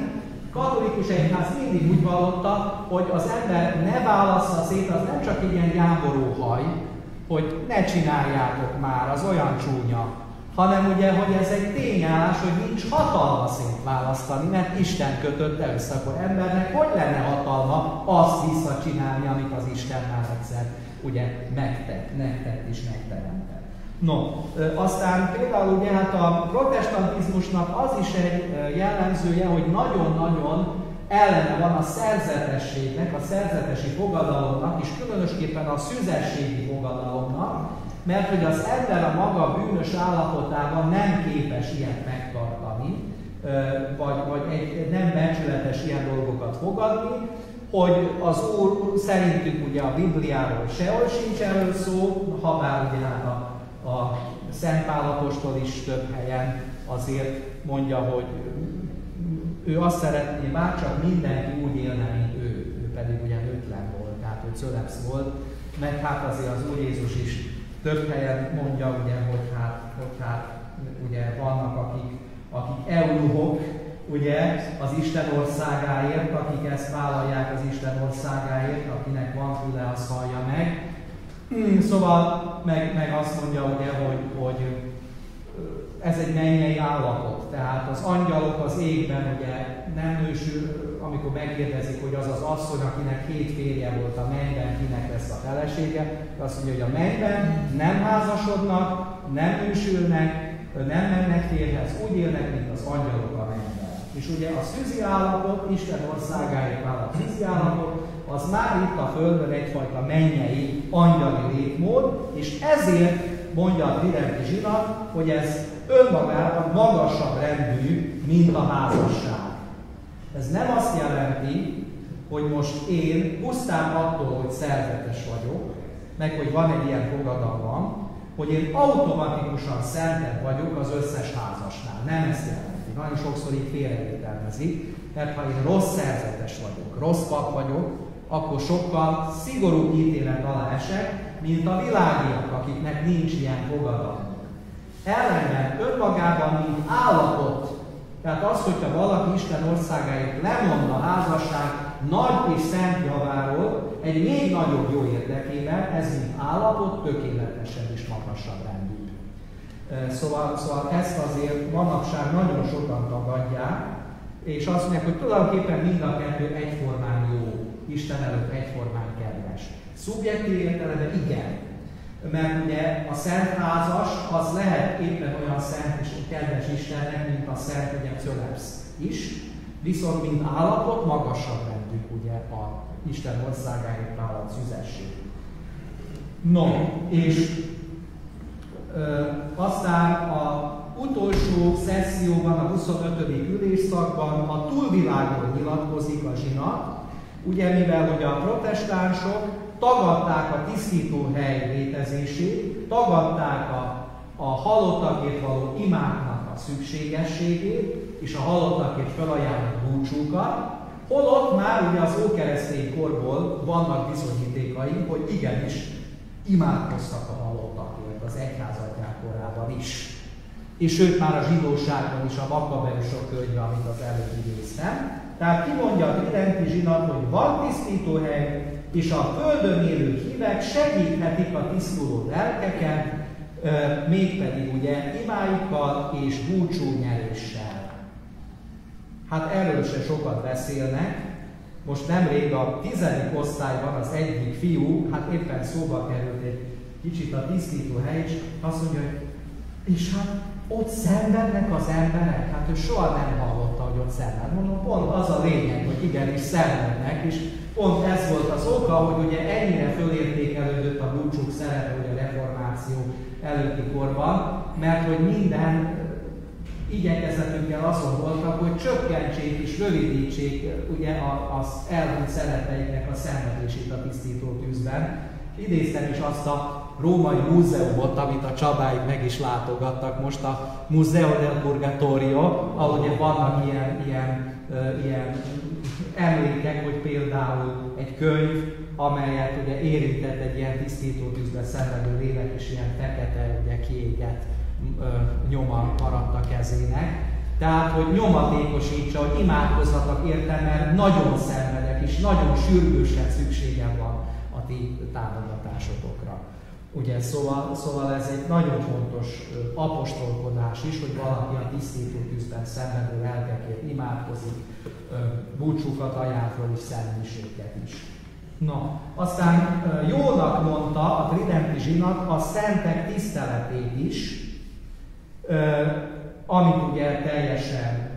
Katolikus egyház mindig úgy vallotta, hogy az ember ne válassza szét, az nem csak egy ilyen jáboró haj, hogy ne csináljátok már, az olyan csúnya, hanem ugye, hogy ez egy tényállás, hogy nincs hatalma szétválasztani, mert Isten kötötte össze, akkor embernek hogy lenne hatalma azt visszacsinálni, amit az Isten már egyszer ugye megtett, megtett és megteremtett. No, aztán például ugye hát a protestantizmusnak az is egy jellemzője, hogy nagyon-nagyon ellene van a szerzetességnek, a szerzetesi fogadalomnak, és különösképpen a szüzességi fogadalomnak, mert hogy az ember a maga bűnös állapotában nem képes ilyet megtartani, vagy, vagy egy, nem becsületes ilyen dolgokat fogadni, hogy az Úr szerintük ugye a Bibliáról sehol sincs erről szó, ha bár ugye hát a, a Szent Pálapostól is több helyen azért mondja, hogy ő azt szeretné, már csak mindenki úgy élne, mint ő, ő pedig ugye nőtlen volt, tehát ő cölepsz volt, meg hát azért az Úr Jézus is több helyen mondja, ugye, hogy hát, hogy hát ugye vannak, akik, akik eunuhok, ugye, az Isten országáért, akik ezt vállalják az Isten országáért, akinek van füle, az hallja meg. Hmm, szóval meg, meg azt mondja, ugye, hogy, hogy ez egy mennyei állapot. Tehát az angyalok az égben ugye nem nősül, amikor megkérdezik, hogy az az asszony, akinek két férje volt a mennyben, kinek lesz a felesége, azt mondja, hogy a mennyben nem házasodnak, nem nősülnek, nem mennek férhez, úgy élnek, mint az angyalok a mennyben. És ugye a szűzi állapot, Isten országáért áll a szűzi állapot, az már itt a Földön egyfajta mennyei, angyali létmód, és ezért mondja a Tridenti zsinat, hogy ez önmagában magasabb rendű, mint a házasság. Ez nem azt jelenti, hogy most én pusztán attól, hogy szerzetes vagyok, meg hogy van egy ilyen fogadalmam, hogy én automatikusan szentebb vagyok az összes házasnál. Nem ezt jelenti. Nagyon sokszor így félreértelmezik, mert ha én rossz szerzetes vagyok, rossz pap vagyok, akkor sokkal szigorúbb ítélet alá esek, mint a világiak, akiknek nincs ilyen fogadalmuk. Ellenben önmagában, mint állapot, tehát az, hogyha valaki Isten országáért lemond a házasság nagy és szent javáról, egy még nagyobb jó érdekében, ez mint állapot tökéletesebb és magasabb rendű. Szóval, szóval ezt azért manapság nagyon sokan tagadják, és azt mondják, hogy tulajdonképpen mind a kettő egyformán jó, Isten előtt egyformán kedves. Szubjektív értelemben igen, mert ugye a szent házas az lehet éppen olyan szent és kedves Istennek, mint a szent ugye Cölepsz is, viszont mint állapot magasabb rendünk ugye a Isten országáért vállalt szüzesség. No, és aztán a utolsó szesszióban, a 25. ülésszakban a túlvilágról nyilatkozik a zsinat, ugye mivel hogy a protestánsok tagadták a tisztító hely létezését, tagadták a, a halottakért való imáknak a szükségességét, és a halottakért felajánlott búcsúkat, holott már ugye az ókeresztény korból vannak bizonyítékai, hogy igenis imádkoztak a halottakért az egyházatják korában is. És sőt már a zsidóságban is a makaberusok könyve, amit az előbb idéztem. Tehát kimondja a Tridenti zsinat, hogy van tisztítóhely, és a Földön élő hívek segíthetik a tisztuló lelkeket, mégpedig ugye imáikkal és búcsú nyeréssel. Hát erről se sokat beszélnek. Most nemrég a tizedik osztályban az egyik fiú, hát éppen szóba került egy kicsit a tisztító hely, és azt mondja, hogy és hát ott szenvednek az emberek? Hát ő soha nem hallotta, hogy ott szenved. Mondom, pont az a lényeg, hogy igenis szenvednek, és pont ez volt az oka, hogy ugye ennyire fölértékelődött a búcsúk szerepe ugye a reformáció előtti korban, mert hogy minden igyekezetünkkel azon voltak, hogy csökkentsék és rövidítsék ugye az elhúnyt szeretteiknek a szenvedését a tisztító tűzben. Idéztem is azt a római múzeumot, amit a Csabáig meg is látogattak most, a Museo del Purgatorio, ahol ugye vannak ilyen, ilyen, ilyen emlékek, hogy például egy könyv, amelyet ugye érintett egy ilyen tisztító tűzbe szenvedő lélek, és ilyen fekete, ugye kiégett uh, nyoma maradt a kezének. Tehát, hogy nyomatékosítsa, hogy imádkozzatok értem, mert nagyon szenvedek, és nagyon sürgősen szükségem van a ti támogatásotokra. Ugye, szóval, szóval ez egy nagyon fontos apostolkodás is, hogy valaki a tisztító tűzben szenvedő lelkekért imádkozik, búcsúkat ajánl és szellemiséget is. Na, aztán jónak mondta a Tridenti zsinat a szentek tiszteletét is, amit ugye teljesen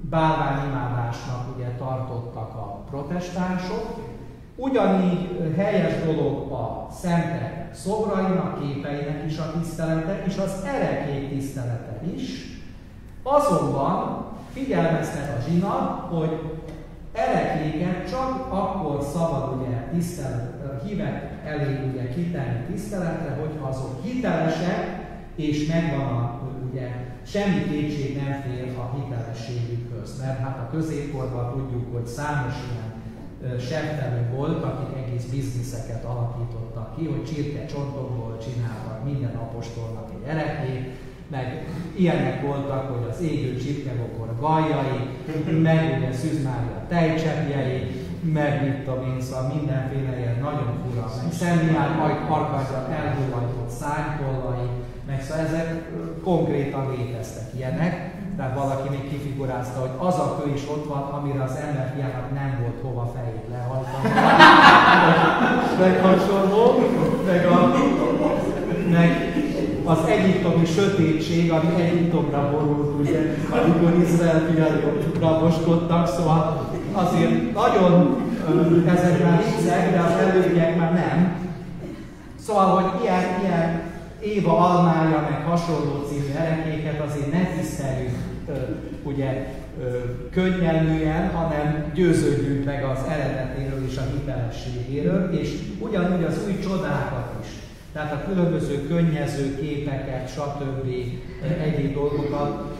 bálványimádásnak ugye tartottak a protestánsok, Ugyanígy helyes dolog a szentek szobrainak, képeinek is a tisztelete, és az erekék tisztelete is. Azonban figyelmeztet a zsinat, hogy erekéket csak akkor szabad ugye tisztelet, hívek elé ugye kitenni tiszteletre, hogyha azok hitelesek, és megvan a, ugye, semmi kétség nem fér a hitelességükhöz. Mert hát a középkorban tudjuk, hogy számos ilyen seftelő volt, akik egész bizniszeket alakítottak ki, hogy csirke csontokból csináltak minden apostolnak egy erekét, meg ilyenek voltak, hogy az égő csirkebokor gajjai, meg ugye Szűz Mária tejcsepjei, meg mit tudom én, szóval mindenféle ilyen nagyon fura, meg szemjár, majd parkadja elhullajtott szánytollai, meg szóval ezek konkrétan léteztek ilyenek, tehát valaki még kifigurázta, hogy az a kő is ott van, amire az ember fiának nem volt hova fejét lehajtani. meg hasonló, meg, a, meg az egyiptomi sötétség, ami Egyiptomra borult, ugye, amikor Izrael fiai raboskodtak, szóval azért nagyon ezek már viccek, de az előbbiek már nem. Szóval, hogy ilyen, ilyen Éva almája, meg hasonló című erekéket azért ne tiszteljük ugye könnyelműen, hanem győződjünk meg az eredetéről és a hitelességéről, és ugyanúgy az új csodákat is. Tehát a különböző könnyező képeket, stb. egyéb dolgokat.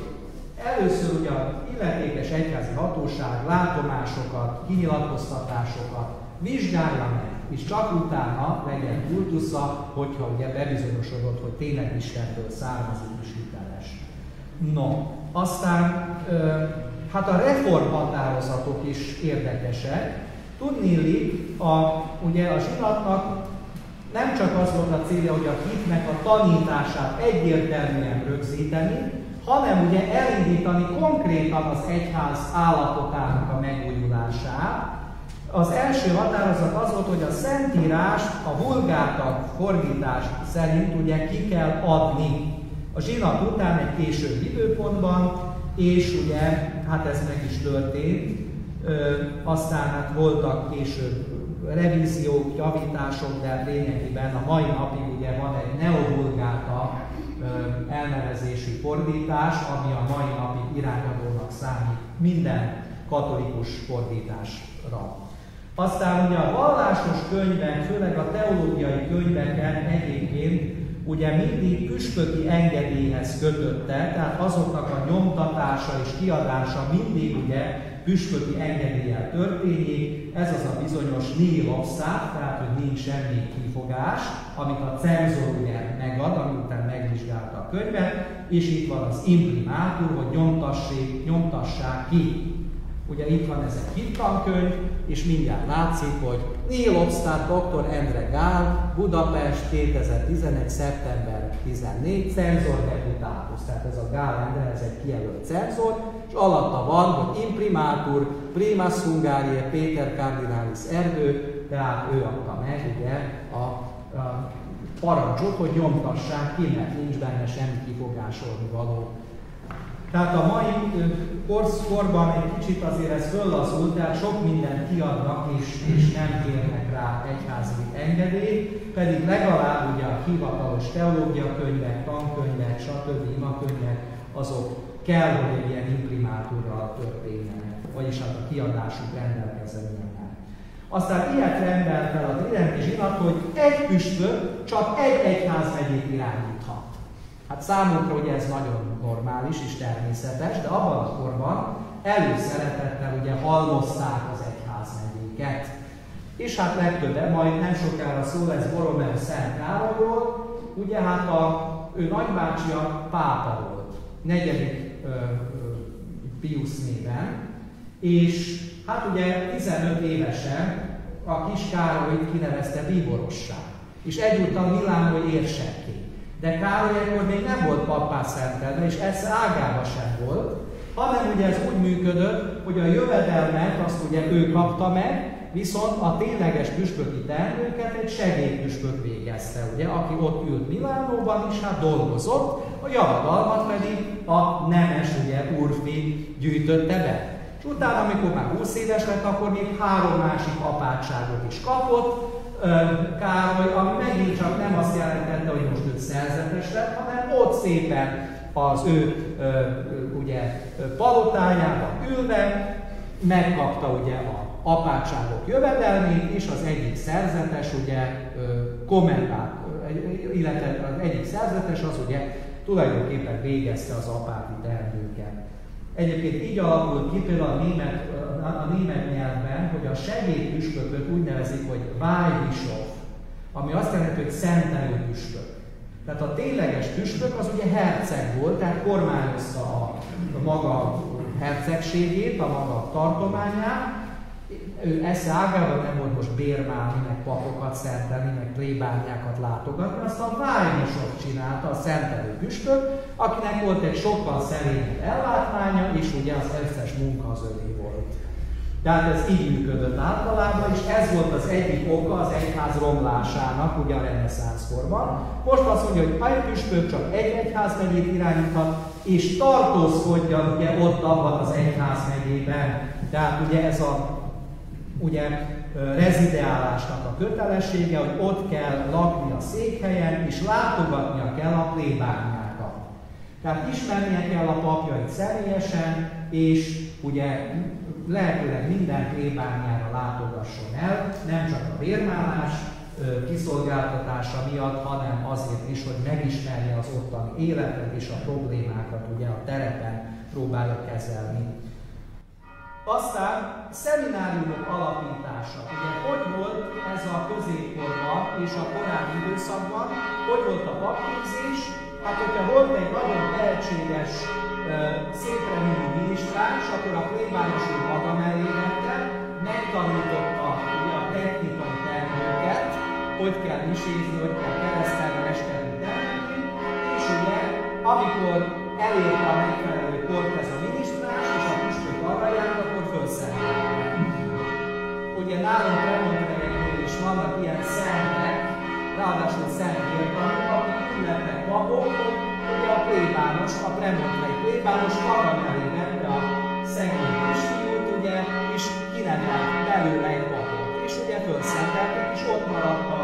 Először ugye a illetékes egyházi hatóság látomásokat, kinyilatkoztatásokat vizsgálja meg, és csak utána legyen kultusza, hogyha ugye bebizonyosodott, hogy tényleg Istentől származik és hiteles. No, aztán hát a reformhatározatok is érdekesek. Tudnélik, a, ugye a zsinatnak nem csak az volt a célja, hogy a hitnek a tanítását egyértelműen rögzíteni, hanem ugye elindítani konkrétan az egyház állapotának a megújulását. Az első határozat az volt, hogy a Szentírást a vulgártag fordítás szerint ugye ki kell adni. A zsinat után egy későbbi időpontban, és ugye, hát ez meg is történt, ö, aztán hát voltak később revíziók, javítások, de lényegében a mai napig ugye van egy neovulgáta elnevezésű fordítás, ami a mai napig irányadónak számít minden katolikus fordításra. Aztán ugye a vallásos könyvek, főleg a teológiai könyveken egyébként ugye mindig püspöki engedélyhez kötötte, tehát azoknak a nyomtatása és kiadása mindig ugye püspöki engedéllyel történik, ez az a bizonyos nihilopszát, tehát hogy nincs semmi kifogás, amit a cenzor ugye megad, ami után megvizsgálta a könyvet, és itt van az imprimátur, hogy nyomtassék, nyomtassák ki. Ugye itt van ez egy hittankönyv, és mindjárt látszik, hogy Neil Obstát, dr. Endre Gál, Budapest 2011. szeptember 14, cenzor deputátus, tehát ez a Gál Endre, ez egy kijelölt cenzor, és alatta van, hogy imprimátur, primas Hungárie, Péter Cardinalis Erdő, tehát ő adta meg ugye a, a parancsot, hogy nyomtassák ki, mert nincs benne semmi kifogásolni való tehát a mai korszkorban egy kicsit azért ez föllazult, tehát sok mindent kiadnak és, és nem kérnek rá egyházi engedélyt, pedig legalább ugye a hivatalos teológiakönyvek, tankönyvek, stb. imakönyvek, azok kell, hogy egy ilyen imprimáturral történjenek, vagyis hát a kiadásuk rendelkezzenek. Aztán ilyet rendelt fel a Tridenti zsinat, hogy egy püspök csak egy egyházmegyét irányíthat. Hát számunkra ugye ez nagyon normális és természetes, de abban a korban előszeretettel ugye halmozták az egyházmegyéket. És hát legtöbben, majd nem sokára szó lesz Boromeu Szent Károlyról, ugye hát a, ő nagybácsia pápa volt, negyedik ö, ö, Pius néven, és hát ugye 15 évesen a kis Károlyt kinevezte bíborossá, és egyúttal Milánó érsekké. De Károly ekkor még nem volt pappá szentelve, és ez ágába sem volt, hanem ugye ez úgy működött, hogy a jövedelmet azt ugye ő kapta meg, viszont a tényleges püspöki teendőket egy segédpüspök végezte, ugye, aki ott ült Milánóban, és hát dolgozott, a javadalmat pedig a nemes, ugye, úrfi gyűjtötte be. És utána, amikor már 20 éves lett, akkor még három másik apátságot is kapott, Károly, ami megint csak nem azt jelentette, hogy most ő szerzetes lett, hanem ott szépen az ő ugye, palotájában ülve megkapta ugye a apátságok jövedelmét, és az egyik szerzetes ugye kommentált, illetve az egyik szerzetes az ugye tulajdonképpen végezte az apáti teendőket. Egyébként így alakult ki például a német, a német nyelvben, hogy a segédpüspököt úgy nevezik, hogy Weihbischof, ami azt jelenti, hogy szentelő püspök. Tehát a tényleges püspök az ugye herceg volt, tehát kormányozta a maga hercegségét, a maga tartományát, ő esze ágában nem volt most bérmálni, meg papokat szentelni, meg plébániákat látogatni, azt a Vájmisok csinálta, a szentelő püspök, akinek volt egy sokkal szerényebb ellátmánya, és ugye az összes munka az övé volt. Tehát ez így működött általában, és ez volt az egyik oka az egyház romlásának, ugye a reneszánszkorban. Most azt mondja, hogy egy püspök csak egy egyház megyét irányíthat, és tartózkodjon ugye ott abban az egyház megyében. Tehát ugye ez a ugye rezideálásnak a kötelessége, hogy ott kell lakni a székhelyen, és látogatnia kell a plébániákat. Tehát ismernie kell a papjait személyesen, és ugye lehetőleg minden plébániára látogasson el, nem csak a bérmálás kiszolgáltatása miatt, hanem azért is, hogy megismerje az ottani életet és a problémákat ugye a terepen próbálja kezelni. Aztán szemináriumok alapítása. Ugye, hogy volt ez a középkorban és a korábbi időszakban, hogy volt a papképzés? Hát, hogyha volt egy nagyon tehetséges, szépremű minisztráns, akkor a plébánosi maga mellé vette, megtanította a technikai termőket, hogy kell misézni, hogy kell keresztelni, mesterni és ugye, amikor elérte a megfelelő kort ez a minisztráns, és a arra járt, akkor felszentelte. Ugye nálunk Remontrejeknél is vannak ilyen szentek, ráadásul szent vértanúk, akik ünnepnek papok, hogy a plébános, a Remontrei plébános maga mellé vette a szegény kisfiút, ugye, és kinevelt belőle egy papot. És ugye felszentelték, és ott maradt a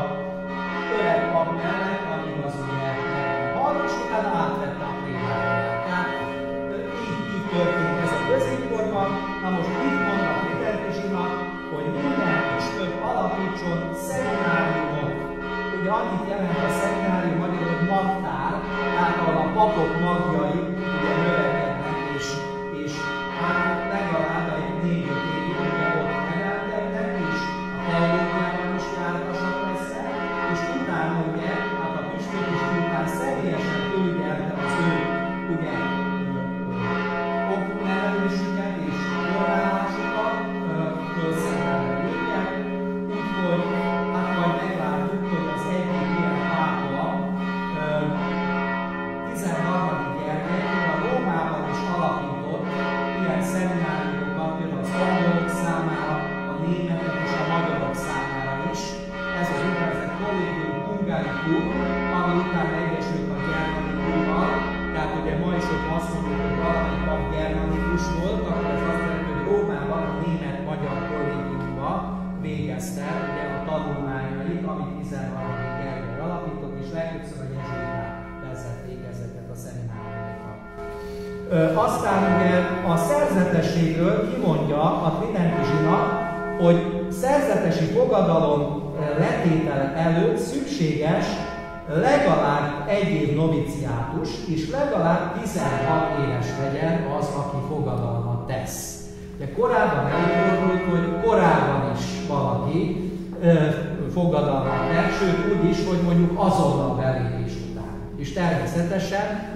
öreg pap mellett, amíg az ugye Na most itt mond a Péter hogy minden püspök alapítson szemináriumot. Ugye annyit jelent a szeminárium magyarul, hogy magtár, tehát ahol a papok magjai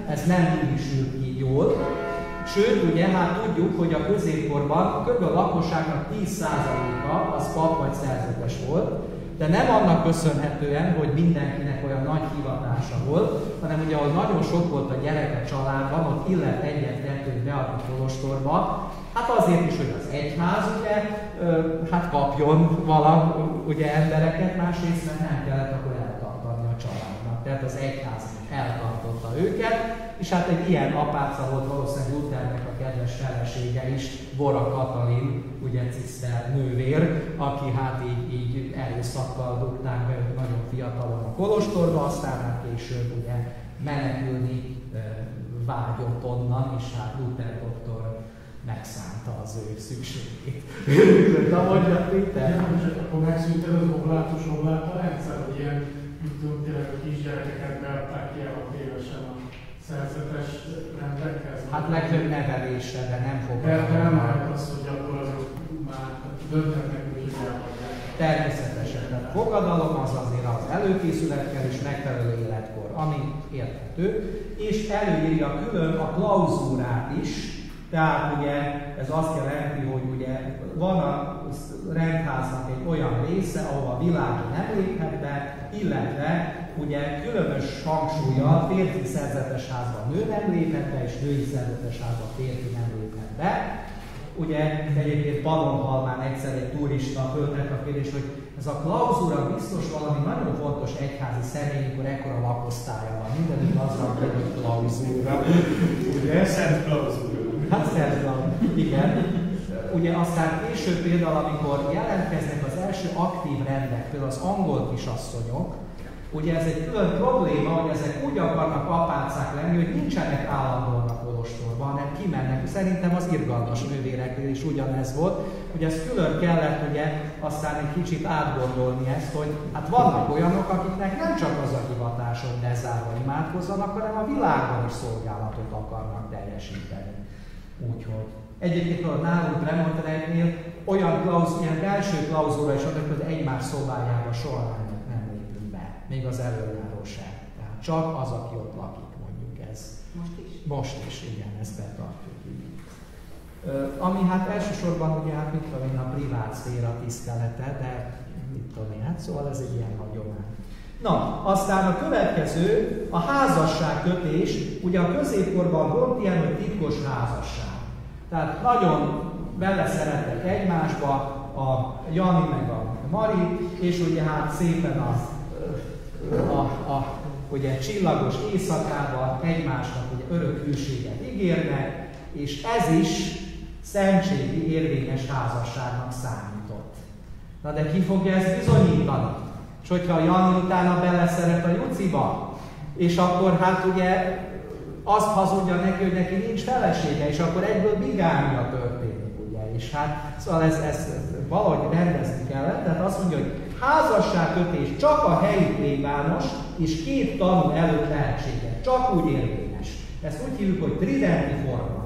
ez nem így is ki jól, Sőt, ugye, hát tudjuk, hogy a középkorban kb. a lakosságnak 10%-a az pap vagy szerzetes volt, de nem annak köszönhetően, hogy mindenkinek olyan nagy hivatása volt, hanem ugye, ahol nagyon sok volt a gyereke családban, ott illet egyet-kettőt beadni kolostorba, hát azért is, hogy az egyház ugye, hát kapjon vala ugye embereket, másrészt mert nem kellett akkor. Tehát az egyház eltartotta őket, és hát egy ilyen apáca volt valószínűleg Luthernek a kedves felesége is, Bora Katalin, ugye ciszter nővér, aki hát így, így erőszakkal dugták be őt nagyon fiatalon a kolostorba, aztán hát később ugye menekülni vágyott onnan, és hát Luther doktor megszánta az ő szükségét. Na mondja, Péter? Ja, most akkor megszűnt ez az oblátus obláta rendszer, hogy ilyen, mit tudom, tényleg a kisgyerekeket beadták ki a évesen a szerzetes rendekhez. Hát legtöbb nevelésre, de nem fog. De, de nem lehet az, hogy akkor azok már dönthetnek úgy, hogy elhagyják. Természetesen. A fogadalom az azért az előkészület kell és megfelelő életkor, ami érthető, és előírja külön a klauzúrát is, tehát ugye ez azt jelenti, hogy ugye van a rendháznak egy olyan része, ahol a világ nem léphet be, illetve ugye különös hangsúlya férfi szerzetes házban nő nem léphet be, és női szerzetes házban férfi nem léphet be. Ugye egyébként Pannonhalmán egyszer egy turista föltett a kérdés, hogy ez a klauzúra biztos valami nagyon fontos egyházi személy, amikor ekkora lakosztálya van. Mindenütt az van, hogy klauzúra. Ugye? Szent klauzúra. Hát szerzem, igen. Ugye aztán később például, amikor jelentkeznek az első aktív rendek, például az angol kisasszonyok, ugye ez egy külön probléma, hogy ezek úgy akarnak apácák lenni, hogy nincsenek állandóan a kolostorban, hanem kimennek. Szerintem az irgalmas nővéreknél is ugyanez volt, hogy ez külön kellett ugye aztán egy kicsit átgondolni ezt, hogy hát vannak olyanok, akiknek nem csak az a hivatás, hogy ne zárva imádkozzanak, hanem a világban is szolgálatot akarnak teljesíteni. Úgyhogy Egyébként a nálunk Remonteneknél olyan klauz, ilyen belső klauzóra is adnak, hogy egymás szobájába soha nem, nem lépünk be, még az előjáró sem. Tehát csak az, aki ott lakik, mondjuk ez. Most is? Most is, igen, ezt betartjuk. Ami hát elsősorban ugye, hát mit tudom én, a privát szféra tisztelete, de mit tudom én, hát szóval ez egy ilyen hagyomány. Na, aztán a következő, a házasságkötés, ugye a középkorban volt ilyen, hogy titkos házasság. Tehát nagyon beleszerettek egymásba, a Jani meg a Mari, és ugye hát szépen a, a, a ugye csillagos éjszakában egymásnak ugye örök hűséget ígérnek, és ez is szentségi érvényes házasságnak számított. Na de ki fogja ezt bizonyítani? És hogyha a Jani utána beleszeret a Juciba, és akkor hát ugye azt hazudja neki, hogy neki nincs felesége, és akkor egyből bigámia történik, ugye. És hát szóval ezt, ezt valahogy rendezni kellett, tehát azt mondja, hogy házasságkötés csak a helyi plébános és két tanú előtt lehetséges, csak úgy érvényes. Ezt úgy hívjuk, hogy tridenti forma.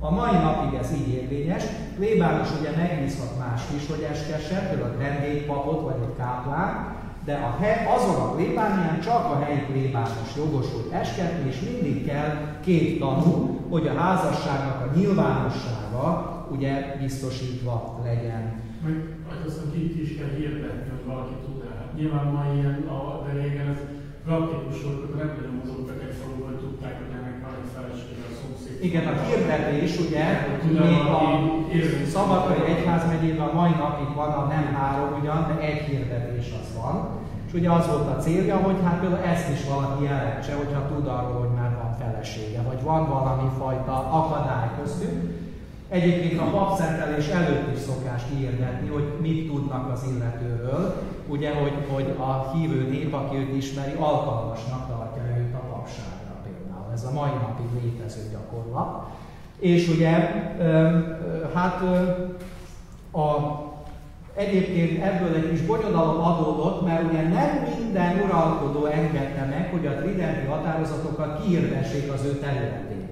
A mai napig ez így érvényes. Plébános ugye megbízhat más is, hogy eskessen, például egy papot vagy egy káplán, de a he, azon a plébánián csak a helyi plébános jogosult eskedni, és mindig kell két tanú, hogy a házasságnak a nyilvánossága ugye biztosítva legyen. Meg azt hiszem, ki is kell hirdetni, hogy valaki tud el. Hát nyilván ma ilyen, a, de régen ez praktikus volt, nem nagyon mozogtak egy faluban, hogy tudták, hogy ennek van egy felesége a szomszéd. Igen, a hirdetés ugye, még a Szabadkai Egyházmegyében a mai napig van a nem három ugyan, de egy hirdetés az van. És ugye az volt a célja, hogy hát például ezt is valaki jelentse, hogyha tud arról, hogy már van felesége, vagy van valami fajta akadály köztük. Egyébként a papszentelés előtt is szokás kiirdetni, hogy mit tudnak az illetőről, ugye, hogy, hogy a hívő nép, aki őt ismeri, alkalmasnak tartja őt a papságra például. Ez a mai napig létező gyakorlat. És ugye, hát a Egyébként ebből egy kis bonyodalom adódott, mert ugye nem minden uralkodó engedte meg, hogy a tridenti határozatokat kihirdessék az ő területén.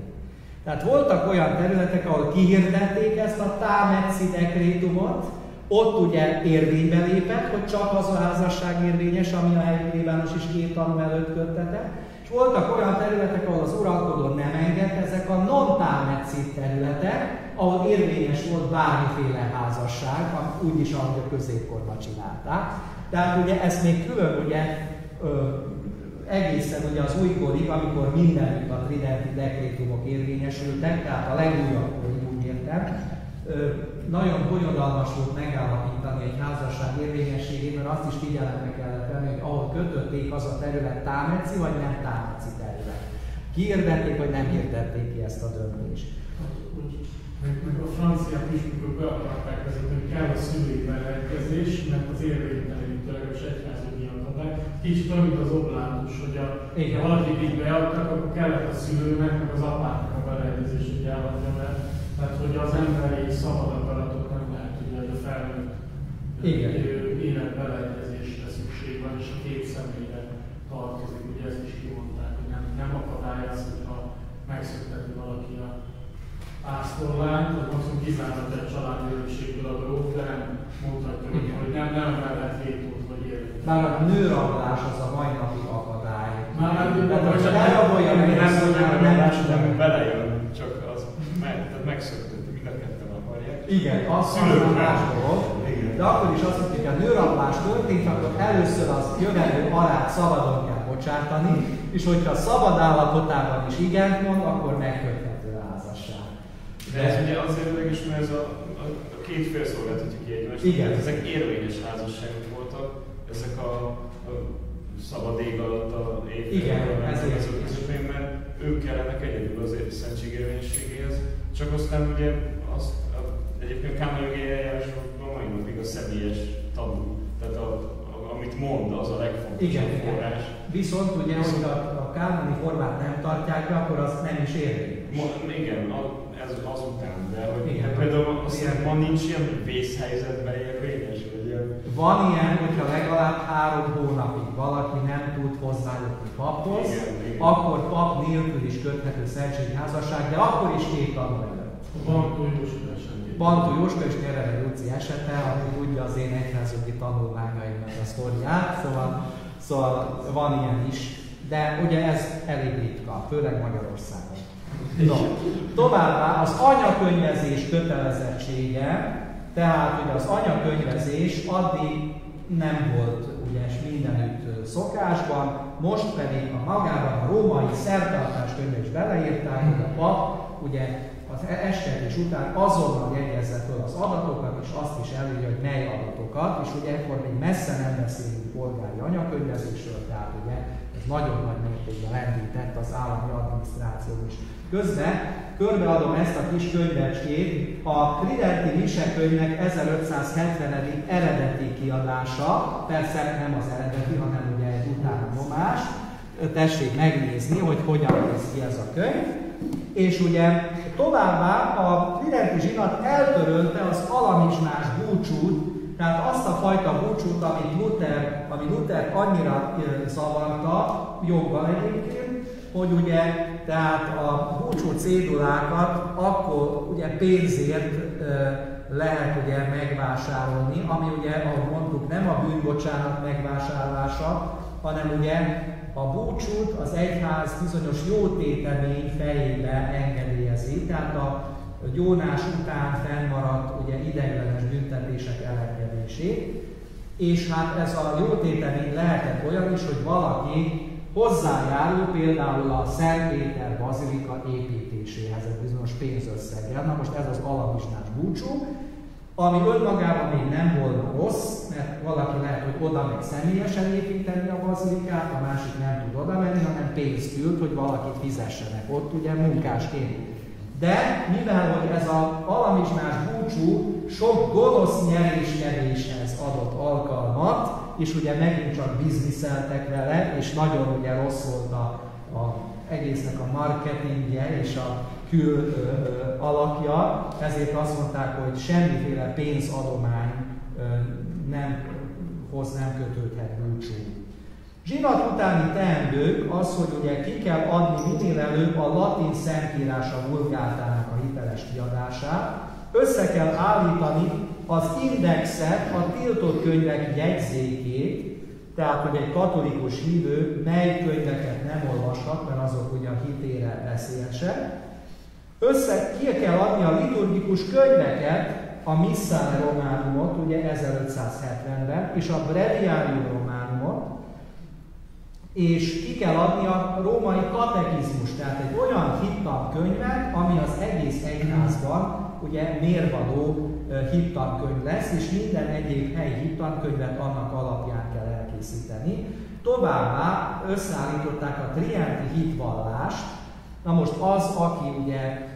Tehát voltak olyan területek, ahol kihirdették ezt a támetszi dekrétumot, ott ugye érvénybe lépett, hogy csak az a házasság érvényes, ami a helyi plébános is két tanú előtt köttete, és voltak olyan területek, ahol az uralkodó nem engedte, ezek a non területek, ahol érvényes volt bármiféle házasság, úgyis, ahogy a középkorban csinálták. Tehát ugye ezt még külön ugye ö, egészen ugye az újkorig, amikor mindenütt a tridenti dekrétumok érvényesültek, tehát a legújabb úgy értem, nagyon bonyodalmas volt megállapítani egy házasság érvényességét, mert azt is figyelembe kellett venni, hogy ahol kötötték az a terület támeci vagy nem támeci terület. Kiirdették, vagy nem hirdették ki ezt a döntést. Meg, meg a franciák is, mikor be akarták vezetni, hogy kell a szülői beleegyezés, mert az érvénytelenítő legalábbis egyházügyi akadálya. Kicsit olyan, mint az oblátus, hogy a, ha valakit így beadtak, akkor kellett a szülőnek, meg az apának a beleegyezés, hogy eladja, mert tehát, hogy az emberi szabad akaratot nem lehet, ugye, hogy a felnőtt Igen. élet beleegyezésre szükség van, és a két személyre tartozik. Ugye ezt is kimondták, hogy nem, nem akadály az, hogyha megszünteti valaki a pásztorlányt, vagy maximum kizárhat egy családi örökségből a dolgok, de nem mondhatja, hogy nem, nem mellett vétót vagy érvényt. Már a nőrablás az a mai napig akadály. Már nem, nem, nem, nem, elrabolja meg, nem, nem, nem, nem, belejön, csak az meg, megszöktött, mind a ketten akarják. Igen, az szülők más dolog. De akkor is azt mondjuk, hogy a nőrablás történt, akkor először az jövelő alá szabadon kell bocsátani, és hogyha szabad állapotában is igent mond, akkor megköthet de ez ugye azért érdekes, mert ez a, a, a két fél szolgáltatja ki egymást. Igen. Ezek érvényes házasságok voltak, ezek a, a szabad ég alatt a évfélben, ez közepén, mert ők kellenek egyedül az szentségérvényességéhez. Csak aztán ugye azt, a, egyébként a jogi eljárásban a mai napig a személyes tabu. Tehát a, a, amit mond, az a legfontosabb igen, forrás. Igen. Viszont ugye, hogy a, a kánoni formát nem tartják be, akkor az nem is érvényes. Igen, a, ez azután, de hogy Igen, például azt ilyen, ma nincs ilyen, hogy vészhelyzetben érvényes, vagy ilyen. Van ilyen, hogyha legalább három hónapig valaki nem tud hozzájutni paphoz, igen, igen. akkor pap nélkül is köthető szentségi házasság, de akkor is két tanú előtt. Bantó Jóska esete. Bantó Jóska és Nyerere Jóci esete, aki tudja az én egyházjogi tanulmányaimnak a sztoriát, szóval, szóval van ilyen is, de ugye ez elég ritka, főleg Magyarországon. No. Továbbá az anyakönyvezés kötelezettsége, tehát ugye az anyakönyvezés addig nem volt ugye mindenütt szokásban, most pedig a magában a római szertartás könyve is beleírták, hogy a pap ugye az eskedés után azonnal jegyezze föl az adatokat, és azt is elírja, hogy mely adatokat, és ugye ekkor még messze nem beszélünk polgári anyakönyvezésről, tehát ugye ez nagyon nagy mértékben lendített az állami adminisztráció is. Közben körbeadom ezt a kis könyvecskét, a Tridenti Misekönyvnek 1570. eredeti kiadása, persze nem az eredeti, hanem ugye egy utána nyomás. Tessék megnézni, hogy hogyan néz ki ez a könyv. És ugye továbbá a Tridenti zsinat eltörölte az alamizsnás búcsút, tehát azt a fajta búcsút, amit Luther, ami Luther annyira zavarta, joggal egyébként, hogy ugye tehát a búcsú cédulákat akkor ugye pénzért lehet ugye megvásárolni, ami ugye, ahogy mondtuk, nem a bűnbocsánat megvásárlása, hanem ugye a búcsút az egyház bizonyos jótétemény fejébe engedélyezi, tehát a gyónás után fennmaradt ugye ideiglenes büntetések elengedését, és hát ez a jótétemény lehetett olyan is, hogy valaki hozzájárul például a Szent Péter Bazilika építéséhez egy bizonyos pénzösszeggel. Na most ez az alapistás búcsú, ami önmagában még nem volna rossz, mert valaki lehet, hogy oda megy személyesen építeni a bazilikát, a másik nem tud oda menni, hanem pénzt küld, hogy valakit fizessenek ott, ugye munkásként. De mivel hogy ez a alamizsnás búcsú sok gonosz nyeréskedéshez adott alkalmat, és ugye megint csak bizniszeltek vele, és nagyon ugye rossz volt a, a egésznek a marketingje és a kül ö, ö, alakja, ezért azt mondták, hogy semmiféle pénzadomány ö, nem hoz nem kötődhet búcsú. Zsinat utáni teendők az, hogy ugye ki kell adni minél előbb a latin szentírása vulgátának a hiteles kiadását, össze kell állítani az indexet, a tiltott könyvek jegyzékét, tehát, hogy egy katolikus hívő mely könyveket nem olvashat, mert azok ugye a hitére veszélyesek. Össze ki kell adni a liturgikus könyveket, a Missale Románumot, ugye 1570-ben, és a Breviarium Románumot, és ki kell adni a római katekizmus, tehát egy olyan hittankönyvet, ami az egész egyházban ugye mérvadó hittankönyv lesz, és minden egyéb helyi hittankönyvet annak alapján kell elkészíteni. Továbbá összeállították a trienti hitvallást, na most az, aki ugye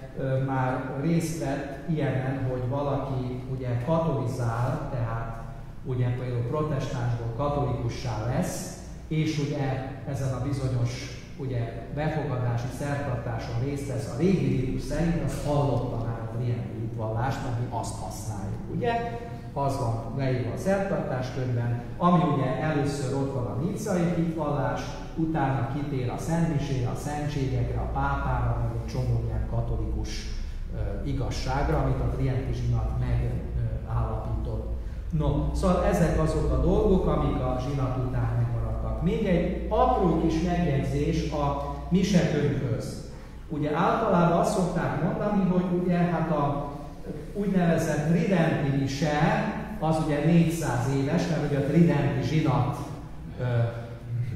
már részt vett ilyenen, hogy valaki ugye katolizál, tehát ugye például protestánsból katolikussá lesz, és ugye ezen a bizonyos ugye, befogadási szertartáson részt vesz a régi ritus szerint, az hallotta már a hitvallást, mert mi azt használjuk, ugye? Az van leírva a szertartáskönyvben, ami ugye először ott van a nicai hitvallás, utána kitér a szentmisére, a szentségekre, a pápára, meg egy csomó ilyen katolikus uh, igazságra, amit a Trienti zsinat megállapított. No, szóval ezek azok a dolgok, amik a zsinat után megmaradtak. Még egy apró kis megjegyzés a misekönyvhöz. Ugye általában azt szokták mondani, hogy ugye hát a úgynevezett Tridenti mise, az ugye 400 éves, mert ugye a Tridenti zsinat ö,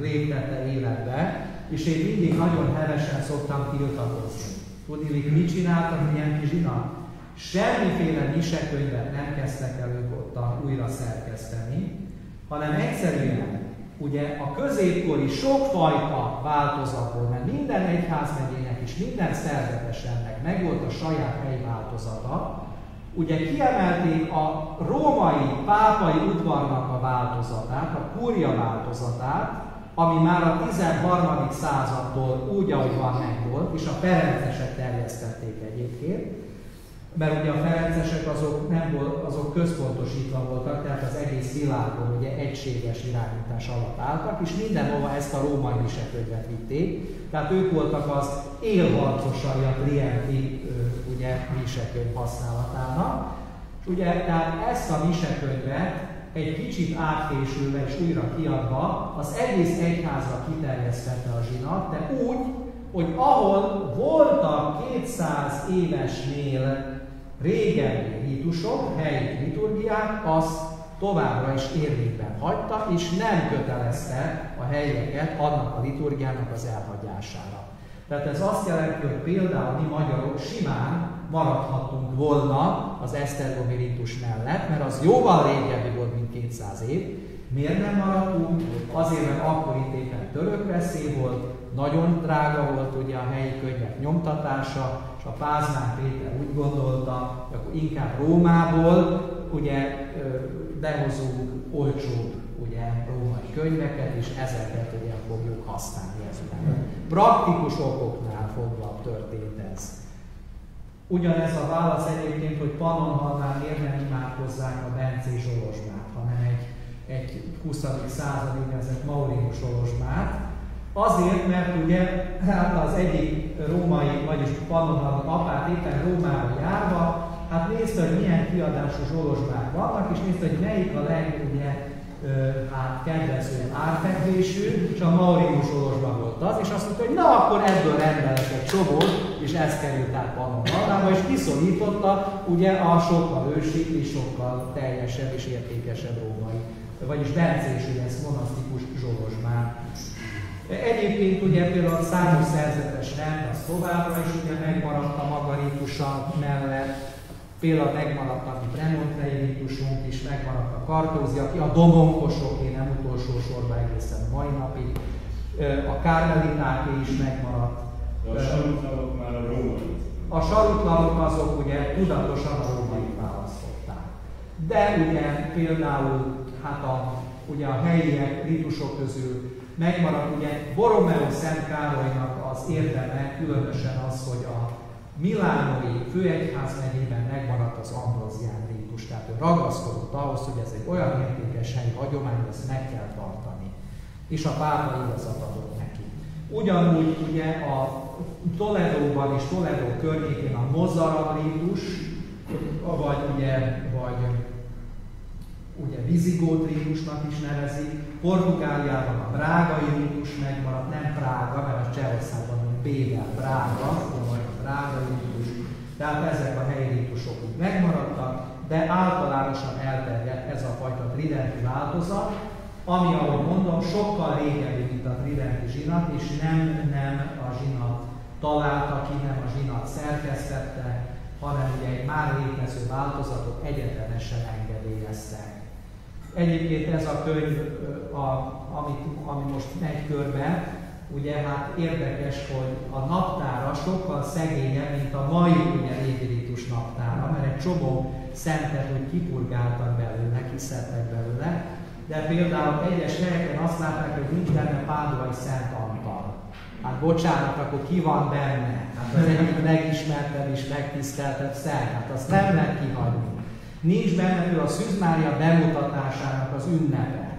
léptette életbe, és én mindig nagyon hevesen szoktam tiltakozni. Tudni, mit csináltam ilyen kis zsinat? Semmiféle misekönyvet nem kezdtek el ők ottan újra szerkeszteni, hanem egyszerűen ugye a középkori sokfajta változatból, mert minden egyházmegyének és minden szerzetesennek megvolt a saját helyi változata, ugye kiemelték a római pápai udvarnak a változatát, a kúria változatát, ami már a 13. századtól úgy, ahogy van, megvolt, és a perencesek terjesztették egyébként, mert ugye a ferencesek azok, nem volt, azok központosítva voltak, tehát az egész világon ugye egységes irányítás alatt álltak, és mindenhova ezt a római misekönyvet vitték, tehát ők voltak az élharcosai a Trienti ugye, misekönyv használatának, és ugye tehát ezt a misekönyvet egy kicsit átfésülve és újra kiadva az egész egyházra kiterjesztette a zsinat, de úgy, hogy ahol voltak 200 évesnél régebbi ritusok, helyi liturgiák, azt továbbra is érvényben hagyta, és nem kötelezte a helyeket annak a liturgiának az elhagyására. Tehát ez azt jelenti, hogy például mi magyarok simán maradhatunk volna az Esztergomi ritus mellett, mert az jóval régebbi volt, mint 200 év. Miért nem maradtunk? Azért, mert akkor itt éppen török veszély volt, nagyon drága volt ugye a helyi könyvek nyomtatása, és a Pázmán Péter úgy gondolta, hogy akkor inkább Rómából ugye behozunk olcsóbb ugye, római könyveket, és ezeket ugye fogjuk használni ezután. Praktikus okoknál fogva történt ez. Ugyanez a válasz egyébként, hogy Pannonhalmán miért nem imádkozzák a Bencé Zsolozsmát, hanem egy, egy 20. századi nevezett Maurinus Zsolozsmát, Azért, mert ugye hát az egyik római, vagyis Pannonhalmi apát éppen Rómába járva, hát nézte, hogy milyen kiadású zsolozsmák vannak, és nézte, hogy melyik a leg, ugye, hát kedvező árfekvésű, és a Maurius zsolozsban volt az, és azt mondta, hogy na akkor ebből rendelek egy csomót, és ez került át Pannonhalmába, és kiszorította ugye a sokkal ősi és sokkal teljesebb és értékesebb római, vagyis bencés, ez monasztikus zsolozsmán. Egyébként ugye például számos szerzetes rend az továbbra is ugye megmaradt a maga rítusa mellett, például megmaradt a mi Bremontrei rítusunk is, megmaradt a kartózi, aki a domonkosoké nem utolsó sorban egészen a mai napig, a kármelitáké is megmaradt. De a sarutlalok már a római. A sarutlalok azok ugye tudatosan a római választották. De ugye például hát a, ugye a helyiek rítusok közül megmaradt ugye Borromeo Szent Károlynak az érdeme, különösen az, hogy a Milánói főegyház megyében megmaradt az ambrozián rítus. Tehát ő ragaszkodott ahhoz, hogy ez egy olyan értékes helyi hagyomány, ezt meg kell tartani. És a pápa igazat adott neki. Ugyanúgy ugye a Toledóban és Toledo környékén a Mozara rítus, vagy ugye, vagy ugye vizigót rítusnak is nevezik, Portugáliában a brágai rítus megmaradt, nem Prága, mert a Csehországban Péter Prága, vagy a brágai rítus, tehát ezek a helyi rítusok megmaradtak, de általánosan elterjedt ez a fajta tridenti változat, ami, ahogy mondom, sokkal régebbi, mint a tridenti zsinat, és nem, nem a zsinat találta ki, nem a zsinat szerkesztette, hanem ugye egy már létező változatot egyetemesen engedélyeztek. Egyébként ez a könyv, a, ami, ami most megy körbe, ugye hát érdekes, hogy a naptára sokkal szegényebb, mint a mai ugye régiritus naptára, mert egy csomó szentet hogy kipurgáltak belőle, kiszedtek belőle, de például egyes helyeken azt látták, hogy nincs benne Pádovai Szent Antal. Hát bocsánat, akkor ki van benne? Hát az egyik legismertebb és megtiszteltebb szent, hát azt nem lehet kihagyni. Nincs benne például a Szűz Mária bemutatásának az ünnepe.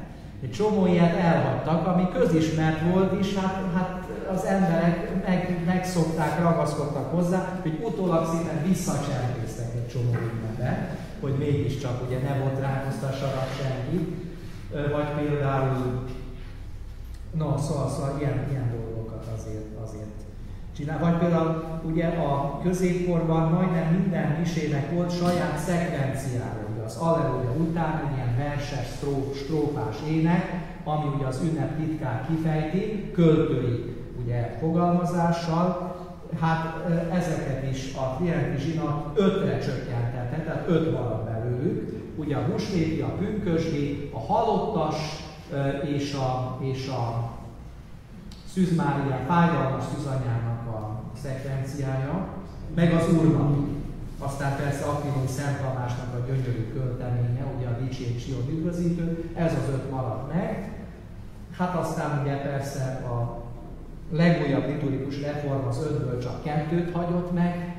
Egy csomó ilyet elhagytak, ami közismert volt is, hát, hát az emberek meg, megszokták, ragaszkodtak hozzá, hogy utólag szépen visszacserkésztek egy csomó ünnepet, hogy mégiscsak ugye ne volt rákoztassanak senki. Vagy például, no, szóval, szóval ilyen, ilyen dolgokat azért, azért csinál. Vagy például ugye a középkorban majdnem minden misének volt saját szekvenciája, az Alleluja után egy ilyen verses, stróf, strófás ének, ami ugye az ünnep titkát kifejti, költői ugye fogalmazással, hát ezeket is a Trienti zsinat ötre csökkentette, tehát öt van belőlük, ugye a húsvéti, a pünkösdi, a halottas és a, és a Szűz Mária, fájdalmas szűzanyának a szekvenciája, meg az Úrnak. Aztán persze Akvinum Szent Tamásnak a gyönyörű költeménye, ugye a Dicsét Sion üdvözítő, ez az öt maradt meg. Hát aztán ugye persze a legújabb liturgikus reform az ötből csak kettőt hagyott meg,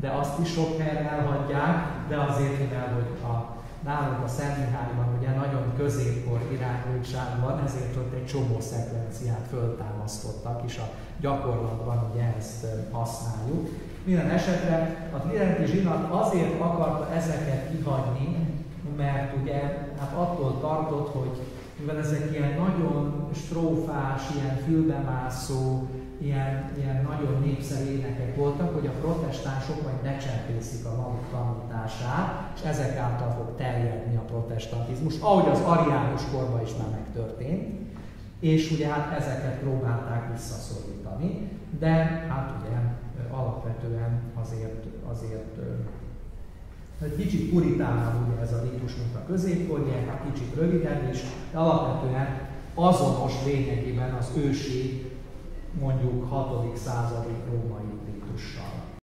de azt is sok helyen elhagyják, de azért, mivel hogy a nálunk a Szent Mihályban ugye nagyon középkor irányultság van, ezért ott egy csomó szekvenciát föltámasztottak, és a gyakorlatban ugye ezt használjuk. Minden esetre a Tridenti zsinat azért akarta ezeket kihagyni, mert ugye hát attól tartott, hogy mivel ezek ilyen nagyon strófás, ilyen fülbemászó, ilyen, ilyen nagyon népszerű énekek voltak, hogy a protestánsok majd becsempészik a maguk tanítását, és ezek által fog terjedni a protestantizmus, ahogy az ariánus korban is már megtörtént, és ugye hát ezeket próbálták visszaszorítani, de hát ugye alapvetően azért, azért egy kicsit puritánabb ugye ez a ritus, mint a középkori, egy kicsit rövidebb, és alapvetően azonos lényegében az ősi mondjuk 6. századi római ritussal.